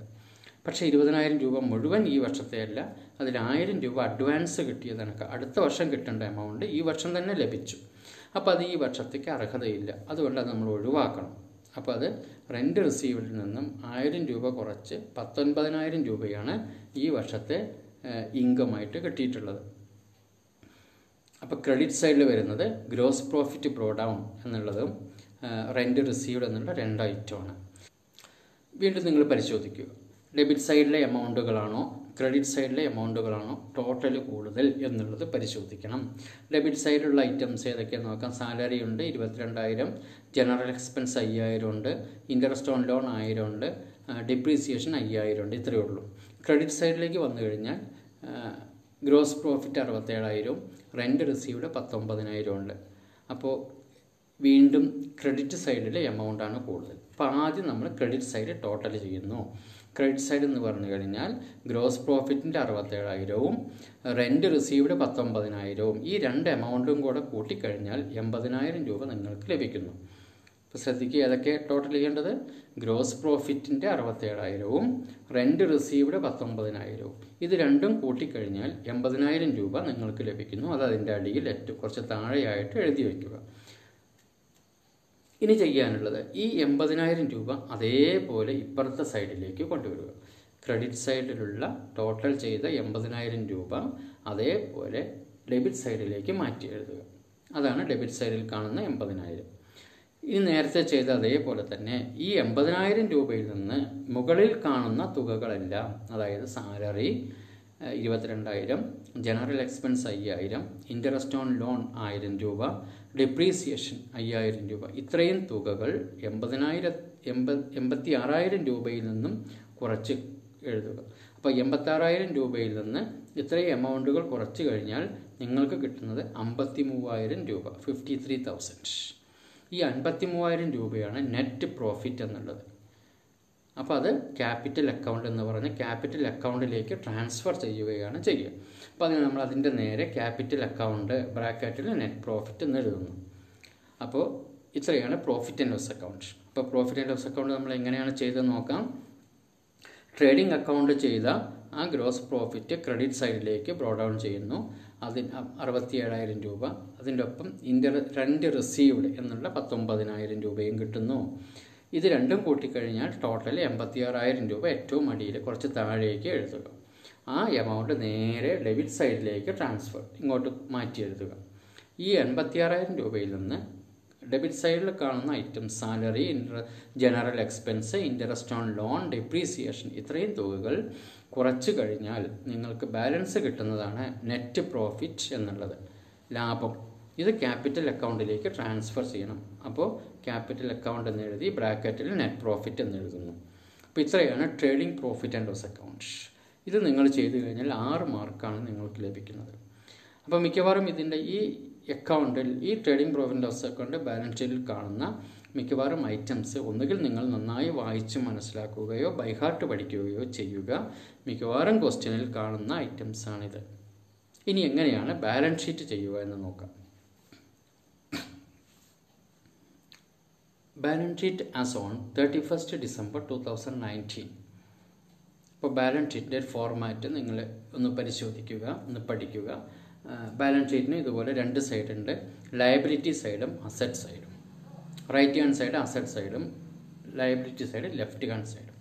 A: പക്ഷേ ഇരുപതിനായിരം രൂപ മുഴുവൻ ഈ വർഷത്തെ അല്ല അതിൽ ആയിരം രൂപ അഡ്വാൻസ് കിട്ടിയതാണ് അടുത്ത വർഷം കിട്ടേണ്ട എമൗണ്ട് ഈ വർഷം തന്നെ ലഭിച്ചു. അപ്പോൾ അത് ഈ വർഷത്തേക്ക് അർഹതയില്ല. അതുകൊണ്ട് അത് നമ്മൾ ഒഴിവാക്കണം. അപ്പോൾ അത് റെന്റ് റിസീവിൽ നിന്നും ആയിരം രൂപ കുറച്ച് പത്തൊൻപതിനായിരം രൂപയാണ് ഈ വർഷത്തെ ഇൻകമായിട്ട് കിട്ടിയിട്ടുള്ളത്. അപ്പോൾ ക്രെഡിറ്റ് സൈഡിൽ വരുന്നത് ഗ്രോസ് പ്രോഫിറ്റ് ബ്രോ ഡൗൺ എന്നുള്ളതും റെന്റ് റിസീവ്ഡ് എന്നുള്ള രണ്ട് ഐറ്റമാണ് വീണ്ടും നിങ്ങൾ പരിശോധിക്കുക. ഡെബിറ്റ് സൈഡിലെ എമൗണ്ടുകളാണോ ക്രെഡിറ്റ് സൈഡിലെ എമൗണ്ടുകളാണോ ടോട്ടൽ കൂടുതൽ എന്നുള്ളത് പരിശോധിക്കണം. ഡെബിറ്റ് സൈഡിലുള്ള ഐറ്റംസ് ഏതൊക്കെയാണെന്ന് നോക്കാം. സാലറി ഉണ്ട് ഇരുപത്തിരണ്ടായിരം ജനറൽ എക്സ്പെൻസ് അയ്യായിരം ഉണ്ട് ഇൻട്രസ്റ്റ് ഓൺ ലോൺ ആയിരം ഉണ്ട് ഡിപ്രീസിയേഷൻ അയ്യായിരം ഉണ്ട് ഇത്രയേ ഉള്ളൂ. ക്രെഡിറ്റ് സൈഡിലേക്ക് വന്നു കഴിഞ്ഞാൽ ഗ്രോസ് പ്രോഫിറ്റ് അറുപത്തേഴായിരവും റെന്റ് റിസീവ്ഡ് പത്തൊമ്പതിനായിരം ഉണ്ട്. അപ്പോൾ വീണ്ടും ക്രെഡിറ്റ് സൈഡിലെ ആണ് കൂടുതൽ. അപ്പോൾ ആദ്യം നമ്മൾ ക്രെഡിറ്റ് സൈഡ് ടോട്ടൽ ചെയ്യുന്നു. ക്രെഡിറ്റ് സൈഡ് എന്ന് പറഞ്ഞു കഴിഞ്ഞാൽ ഗ്രോസ് പ്രോഫിറ്റിന്റെ അറുപത്തേഴായിരവും റെന്റ് റിസീവ്ഡ് പത്തൊമ്പതിനായിരവും ഈ രണ്ട് എമൗണ്ടും കൂടെ കൂട്ടിക്കഴിഞ്ഞാൽ എൺപതിനായിരം രൂപ നിങ്ങൾക്ക് ലഭിക്കുന്നു. അപ്പോൾ ശ്രദ്ധിക്കുക ഏതൊക്കെ ടോട്ടൽ ചെയ്യേണ്ടത് ഗ്രോസ് പ്രോഫിറ്റിന്റെ അറുപത്തേഴായിരവും റെന്റ് റിസീവ്ഡ് പത്തൊമ്പതിനായിരവും. ഇത് രണ്ടും കൂട്ടിക്കഴിഞ്ഞാൽ എൺപതിനായിരം രൂപ നിങ്ങൾക്ക് ലഭിക്കുന്നു. അത് അതിന്റെ അടിയിൽ ഏറ്റവും കുറച്ച് താഴെയായിട്ട് എഴുതി വയ്ക്കുക. ഇനി ചെയ്യാനുള്ളത് ഈ എൺപതിനായിരം രൂപ അതേപോലെ ഇപ്പുറത്തെ സൈഡിലേക്ക് കൊണ്ടുവരിക. ക്രെഡിറ്റ് സൈഡിലുള്ള ടോട്ടൽ ചെയ്ത എൺപതിനായിരം രൂപ അതേപോലെ ഡെബിറ്റ് സൈഡിലേക്ക് മാറ്റി എഴുതുക. അതാണ് ഡെബിറ്റ് സൈഡിൽ കാണുന്ന എൺപതിനായിരം. ഇനി നേരത്തെ ചെയ്ത അതേപോലെ തന്നെ ഈ എൺപതിനായിരം രൂപയിൽ നിന്ന് മുകളിൽ കാണുന്ന തുകകളെല്ലാം അതായത് സാലറി ഇരുപത്തിരണ്ടായിരം ജനറൽ എക്സ്പെൻസ് അയ്യായിരം ഇന്ററസ്റ്റ് ഓൺ ലോൺ ആയിരം രൂപ ഡിപ്രീസിയേഷൻ അയ്യായിരം രൂപ ഇത്രയും തുകകൾ എൺപതിനായിരം എൺപത് എൺപത്തി ആറായിരം രൂപയിൽ നിന്നും കുറച്ച് എഴുതുക. അപ്പോൾ എൺപത്താറായിരം രൂപയിൽ നിന്ന് ഇത്രയും എമൗണ്ടുകൾ കുറച്ച് കഴിഞ്ഞാൽ നിങ്ങൾക്ക് കിട്ടുന്നത് അമ്പത്തി മൂവായിരം രൂപ ഫിഫ്റ്റി ത്രീ തൗസൻഡ്. ഈ അൻപത്തി മൂവായിരം രൂപയാണ് നെറ്റ് പ്രോഫിറ്റ് എന്നുള്ളത്. അപ്പോൾ അത് ക്യാപിറ്റൽ അക്കൗണ്ട് എന്ന് പറഞ്ഞ് ക്യാപിറ്റൽ അക്കൗണ്ടിലേക്ക് ട്രാൻസ്ഫർ ചെയ്യുകയാണ് ചെയ്യുക. അപ്പോൾ അതിന് നമ്മൾ അതിന്റെ നേരെ ക്യാപിറ്റൽ അക്കൗണ്ട് ബ്രാക്കറ്റിൽ നെറ്റ് പ്രോഫിറ്റ് എന്ന് എഴുതുന്നു. അപ്പോൾ ഇത്രയാണ് പ്രോഫിറ്റ് ആൻഡ് ലോസ് അക്കൗണ്ട് അപ്പോൾ പ്രോഫിറ്റ് ആൻഡ് ലോസ് അക്കൗണ്ട് നമ്മൾ എങ്ങനെയാണ് ചെയ്ത് നോക്കാം. ട്രേഡിംഗ് അക്കൗണ്ട് ചെയ്ത ആ ഗ്രോസ് പ്രോഫിറ്റ് ക്രെഡിറ്റ് സൈഡിലേക്ക് ബ്രോ ഡൗൺ ചെയ്യുന്നു. അതിന് അറുപത്തി ഏഴായിരം രൂപ. അതിന്റെ ഒപ്പം ഇന്റർ രണ്ട് റിസീവ്ഡ് എന്നുള്ള പത്തൊമ്പതിനായിരം രൂപയും കിട്ടുന്നു. ഇത് രണ്ടും കൂട്ടിക്കഴിഞ്ഞാൽ ടോട്ടൽ എൺപത്തി ആറായിരം രൂപ ഏറ്റവും അടിയിൽ കുറച്ച് താഴേക്ക് എഴുതുക. ആ എമൗണ്ട് നേരെ ഡെബിറ്റ് സൈഡിലേക്ക് ട്രാൻസ്ഫർ ഇങ്ങോട്ട് മാറ്റി എഴുതുക. ഈ എൺപത്തി ആറായിരം രൂപയിൽ നിന്ന് ഡെബിറ്റ് സൈഡിൽ കാണുന്ന item salary general expense interest on loan depreciation ഇത്രയും തുകകൾ കുറച്ച് കഴിഞ്ഞാൽ നിങ്ങൾക്ക് ബാലൻസ് കിട്ടുന്നതാണ് നെറ്റ് പ്രോഫിറ്റ് എന്നുള്ളത്. ലാഭം. ഇത് ക്യാപിറ്റൽ അക്കൗണ്ടിലേക്ക് ട്രാൻസ്ഫർ ചെയ്യണം. അപ്പോൾ ക്യാപിറ്റൽ അക്കൗണ്ട് എന്ന് എഴുതി ബ്രാക്കറ്റിൽ നെറ്റ് പ്രോഫിറ്റ് എന്ന് എഴുതുന്നു. അപ്പോൾ ഇത്രയാണ് trading profit and loss accounts ഇത് നിങ്ങൾ ചെയ്തു കഴിഞ്ഞാൽ ആറ് മാർക്കാണ് നിങ്ങൾക്ക് ലഭിക്കുന്നത്. അപ്പോൾ മിക്കവാറും ഇതിന്റെ ഈ അക്കൗണ്ടിൽ ഈ trading profit loss account balance ഷീറ്റിൽ കാണുന്ന മിക്കവാറും ഐറ്റംസ് ഒന്നുകിൽ നിങ്ങൾ നന്നായി വായിച്ച് മനസ്സിലാക്കുകയോ ബൈഹാർട്ട് പഠിക്കുകയോ ചെയ്യുക. മിക്കവാറും ക്വസ്റ്റ്യനിൽ കാണുന്ന ഐറ്റംസ് ആണിത് ഇനി എങ്ങനെയാണ് ബാലൻസ് ഷീറ്റ് ചെയ്യുക എന്ന് നോക്കാം. Balance sheet as on thirty first December two thousand nineteen ഇപ്പോൾ ബാലൻസ് ഷീറ്റിന്റെ ഫോർമാറ്റ് നിങ്ങൾ ഒന്ന് പരിശോധിക്കുക ഒന്ന് പഠിക്കുക. ബാലൻസ് ഷീറ്റിന് ഇതുപോലെ രണ്ട് സൈഡുണ്ട് ലയബിലിറ്റി സൈഡും അസറ്റ് സൈഡും റൈറ്റ് ഹാൻഡ് സൈഡ് അസറ്റ് സൈഡും ലയബിലിറ്റി സൈഡ് ലെഫ്റ്റ് ഹാൻഡ് സൈഡും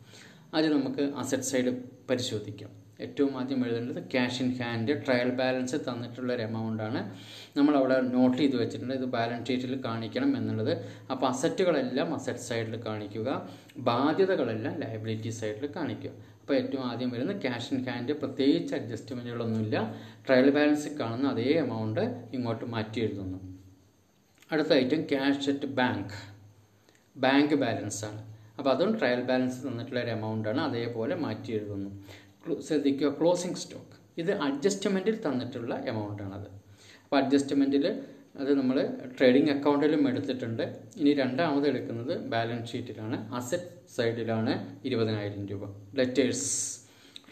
A: ആദ്യം നമുക്ക് അസറ്റ് സൈഡ് പരിശോധിക്കാം. ഏറ്റവും ആദ്യം എഴുതേണ്ടത് cash in hand trial balance തന്നിട്ടുള്ള ഒരു എമൗണ്ടാണ് നമ്മളവിടെ നോട്ട് ചെയ്ത് വെച്ചിട്ടുണ്ട്. ഇത് ബാലൻസ് ഷീറ്റിൽ കാണിക്കണം എന്നുള്ളത്. അപ്പോൾ അസറ്റുകളെല്ലാം അസറ്റ് സൈഡിൽ കാണിക്കുക. ബാധ്യതകളെല്ലാം ലയബിലിറ്റി സൈഡിൽ കാണിക്കുക. അപ്പോൾ ഏറ്റവും ആദ്യം വരുന്നത് ക്യാഷ് ഇൻ ഹാൻഡ് പ്രത്യേകിച്ച് അഡ്ജസ്റ്റ്മെന്റുകളൊന്നുമില്ല ട്രയൽ ബാലൻസിൽ കാണുന്ന അതേ എമൗണ്ട് ഇങ്ങോട്ട് മാറ്റി എഴുതുന്നു. അടുത്ത item cash at bank bank balance ആണ്. അപ്പോൾ അതും ട്രയൽ ബാലൻസ് തന്നിട്ടുള്ള ഒരു എമൗണ്ടാണ് അതേപോലെ മാറ്റി എഴുതുന്നു. ശ്രദ്ധിക്കുക. ക്ലോസിംഗ് സ്റ്റോക്ക് ഇത് അഡ്ജസ്റ്റ്മെന്റിൽ തന്നിട്ടുള്ള എമൗണ്ടാണത് അപ്പോൾ അഡ്ജസ്റ്റ്മെന്റിൽ അത് നമ്മൾ ട്രേഡിംഗ് അക്കൗണ്ടിലും എടുത്തിട്ടുണ്ട്. ഇനി രണ്ടാമത് എടുക്കുന്നത് ബാലൻസ് ഷീറ്റിലാണ് അസറ്റ് സൈഡിലാണ് ഇരുപതിനായിരം രൂപ. ലെറ്റേഴ്സ്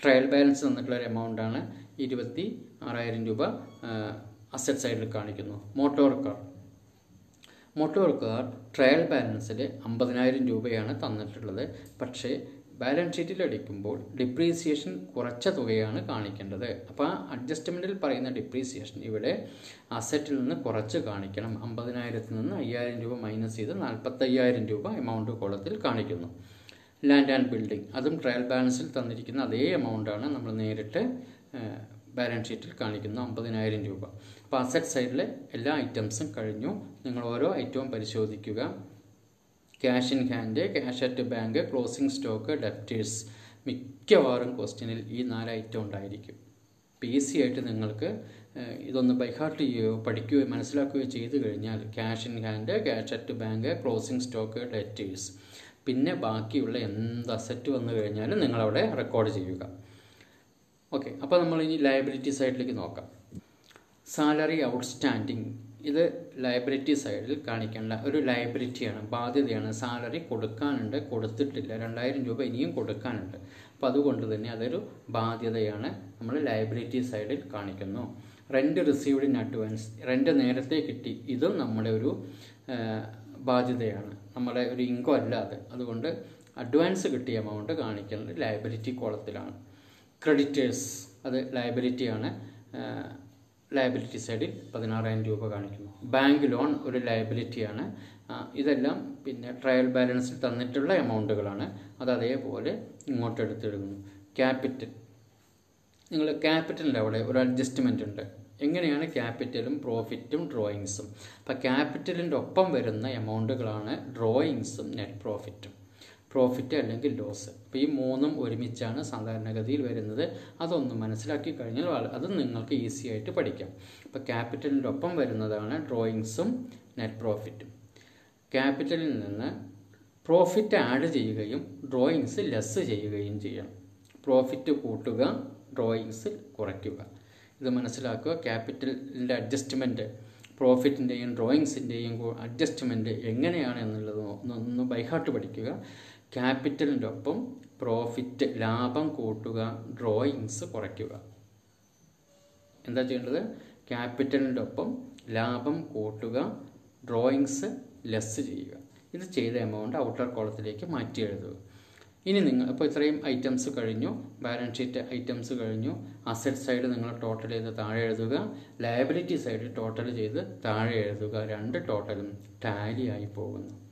A: ട്രയൽ ബാലൻസ് തന്നിട്ടുള്ള ഒരു എമൗണ്ടാണ് ഇരുപത്തി ആറായിരം രൂപ അസറ്റ് സൈഡിൽ കാണിക്കുന്നു. Motor car motor car trial ബാലൻസിൽ അമ്പതിനായിരം രൂപയാണ് തന്നിട്ടുള്ളത്. പക്ഷേ ബാലൻസ് ഷീറ്റിൽ അടിക്കുമ്പോൾ ഡിപ്രീസിയേഷൻ കുറച്ച തുകയാണ് കാണിക്കേണ്ടത്. അപ്പോൾ ആ അഡ്ജസ്റ്റ്മെന്റിൽ പറയുന്ന ഡിപ്രീസിയേഷൻ ഇവിടെ അസറ്റിൽ നിന്ന് കുറച്ച് കാണിക്കണം. അമ്പതിനായിരത്തിൽ നിന്ന് അയ്യായിരം രൂപ മൈനസ് ചെയ്ത് നാൽപ്പത്തയ്യായിരം രൂപ എമൗണ്ട് കോളത്തിൽ കാണിക്കുന്നു. ലാൻഡ് ആൻഡ് ബിൽഡിംഗ് അതും ട്രയൽ ബാലൻസിൽ തന്നിരിക്കുന്ന അതേ എമൗണ്ടാണ് നമ്മൾ നേരിട്ട് ബാലൻസ് ഷീറ്റിൽ കാണിക്കുന്ന അമ്പതിനായിരം രൂപ. അപ്പോൾ അസറ്റ് സൈഡിലെ എല്ലാ ഐറ്റംസും കഴിഞ്ഞു. നിങ്ങൾ ഓരോ ഐറ്റവും പരിശോധിക്കുക. Cash in hand cash at bank closing stock debtors മിക്കവാറും ക്വസ്റ്റ്യനിൽ ഈ നാല് ഐറ്റം ഉണ്ടായിരിക്കും. അപ്പോൾ ഈസി ആയിട്ട് നിങ്ങൾക്ക് ഇതൊന്ന് ബൈഹാർട്ട് ചെയ്യുകയോ പഠിക്കുകയോ മനസ്സിലാക്കുകയോ ചെയ്തു കഴിഞ്ഞാൽ cash in hand cash at bank closing stock debtors പിന്നെ ബാക്കിയുള്ള എന്ത് അസറ്റ് വന്നു കഴിഞ്ഞാലും നിങ്ങളവിടെ റെക്കോർഡ് ചെയ്യുക. ഓക്കെ അപ്പോൾ നമ്മൾ ഇനി ലയബിലിറ്റി സൈഡിലേക്ക് നോക്കാം. സാലറി ഔട്ട്സ്റ്റാൻഡിങ് ഇത് ലയബിലിറ്റി സൈഡിൽ കാണിക്കേണ്ട ഒരു ലയബിലിറ്റിയാണ് ബാധ്യതയാണ്. സാലറി കൊടുക്കാനുണ്ട് കൊടുത്തിട്ടില്ല. രണ്ടായിരം രൂപ ഇനിയും കൊടുക്കാനുണ്ട്. അപ്പോൾ അതുകൊണ്ട് തന്നെ അതൊരു ബാധ്യതയാണ് നമ്മൾ ലയബിലിറ്റി സൈഡിൽ കാണിക്കുന്നു. Rent received in advance rent നേരത്തെ കിട്ടി. ഇതും നമ്മുടെ ഒരു ബാധ്യതയാണ്. നമ്മുടെ ഒരു ഇൻകം അല്ലാതെ. അതുകൊണ്ട് അഡ്വാൻസ് കിട്ടിയ എമൗണ്ട് കാണിക്കുന്നത് ലയബിലിറ്റി കോളത്തിലാണ് ക്രെഡിറ്റേഴ്സ് അത് ലയബിലിറ്റിയാണ് ലയബിലിറ്റി സൈഡിൽ പതിനാറായിരം രൂപ കാണിക്കുന്നു. ബാങ്ക് ലോൺ ഒരു ലയബിലിറ്റിയാണ് ഇതെല്ലാം പിന്നെ ട്രയൽ ബാലൻസിൽ തന്നിട്ടുള്ള എമൗണ്ടുകളാണ് അത് അതേപോലെ ഇങ്ങോട്ട് എടുത്തെടുക്കുന്നു ക്യാപിറ്റൽ നിങ്ങൾ ക്യാപിറ്റലിന്റെ അവിടെ ഒരു അഡ്ജസ്റ്റ്മെന്റ് ഉണ്ട്. എങ്ങനെയാണ് ക്യാപിറ്റലും പ്രോഫിറ്റും ഡ്രോയിങ്സും അപ്പോൾ ക്യാപിറ്റലിന്റെ ഒപ്പം വരുന്ന എമൗണ്ടുകളാണ് ഡ്രോയിങ്സും നെറ്റ് പ്രോഫിറ്റും പ്രോഫിറ്റ് അല്ലെങ്കിൽ ലോസ് അപ്പോൾ ഈ മൂന്നും ഒരുമിച്ചാണ് സാധാരണഗതിയിൽ വരുന്നത്. അതൊന്ന് മനസ്സിലാക്കി കഴിഞ്ഞാൽ അത് നിങ്ങൾക്ക് ഈസി ആയിട്ട് പഠിക്കാം. അപ്പോൾ ക്യാപിറ്റലിന്റെ ഒപ്പം വരുന്നതാണ് ഡ്രോയിങ്സും നെറ്റ് പ്രോഫിറ്റും ക്യാപിറ്റലിൽ നിന്ന് പ്രോഫിറ്റ് ആഡ് ചെയ്യുകയും ഡ്രോയിങ്സ് ലെസ് ചെയ്യുകയും ചെയ്യണം. പ്രോഫിറ്റ് കൂട്ടുക ഡ്രോയിങ്സ് കുറയ്ക്കുക. ഇത് മനസ്സിലാക്കുക. ക്യാപിറ്റലിന്റെ അഡ്ജസ്റ്റ്മെന്റ് പ്രോഫിറ്റിന്റെയും ഡ്രോയിങ്സിന്റെയും അഡ്ജസ്റ്റ്മെന്റ് എങ്ങനെയാണ് എന്നുള്ളത് ഒന്ന് ബൈഹാർട്ട് പഠിക്കുക. ക്യാപിറ്റലിന്റെ ഒപ്പം പ്രോഫിറ്റ് ലാഭം കൂട്ടുക ഡ്രോയിങ്സ് കുറയ്ക്കുക. എന്താ ചെയ്യേണ്ടത്? ക്യാപിറ്റലിന്റെ ഒപ്പം ലാഭം കൂട്ടുക ഡ്രോയിങ്സ് ലെസ് ചെയ്യുക. ഇത് ചെയ്ത എമൗണ്ട് ഔട്ടർ കോളത്തിലേക്ക് മാറ്റി എഴുതുക. ഇനി നിങ്ങൾ ഇപ്പോൾ ഇത്രയും ഐറ്റംസ് കഴിഞ്ഞു ബാലൻസ് ഷീറ്റ് ഐറ്റംസ് കഴിഞ്ഞു അസറ്റ് സൈഡ് നിങ്ങൾ ടോട്ടൽ ചെയ്ത് താഴെ എഴുതുക ലയബിലിറ്റി സൈഡ് ടോട്ടൽ ചെയ്ത് താഴെ എഴുതുക. രണ്ട് ടോട്ടലും ടാലി ആയി പോകുന്നു.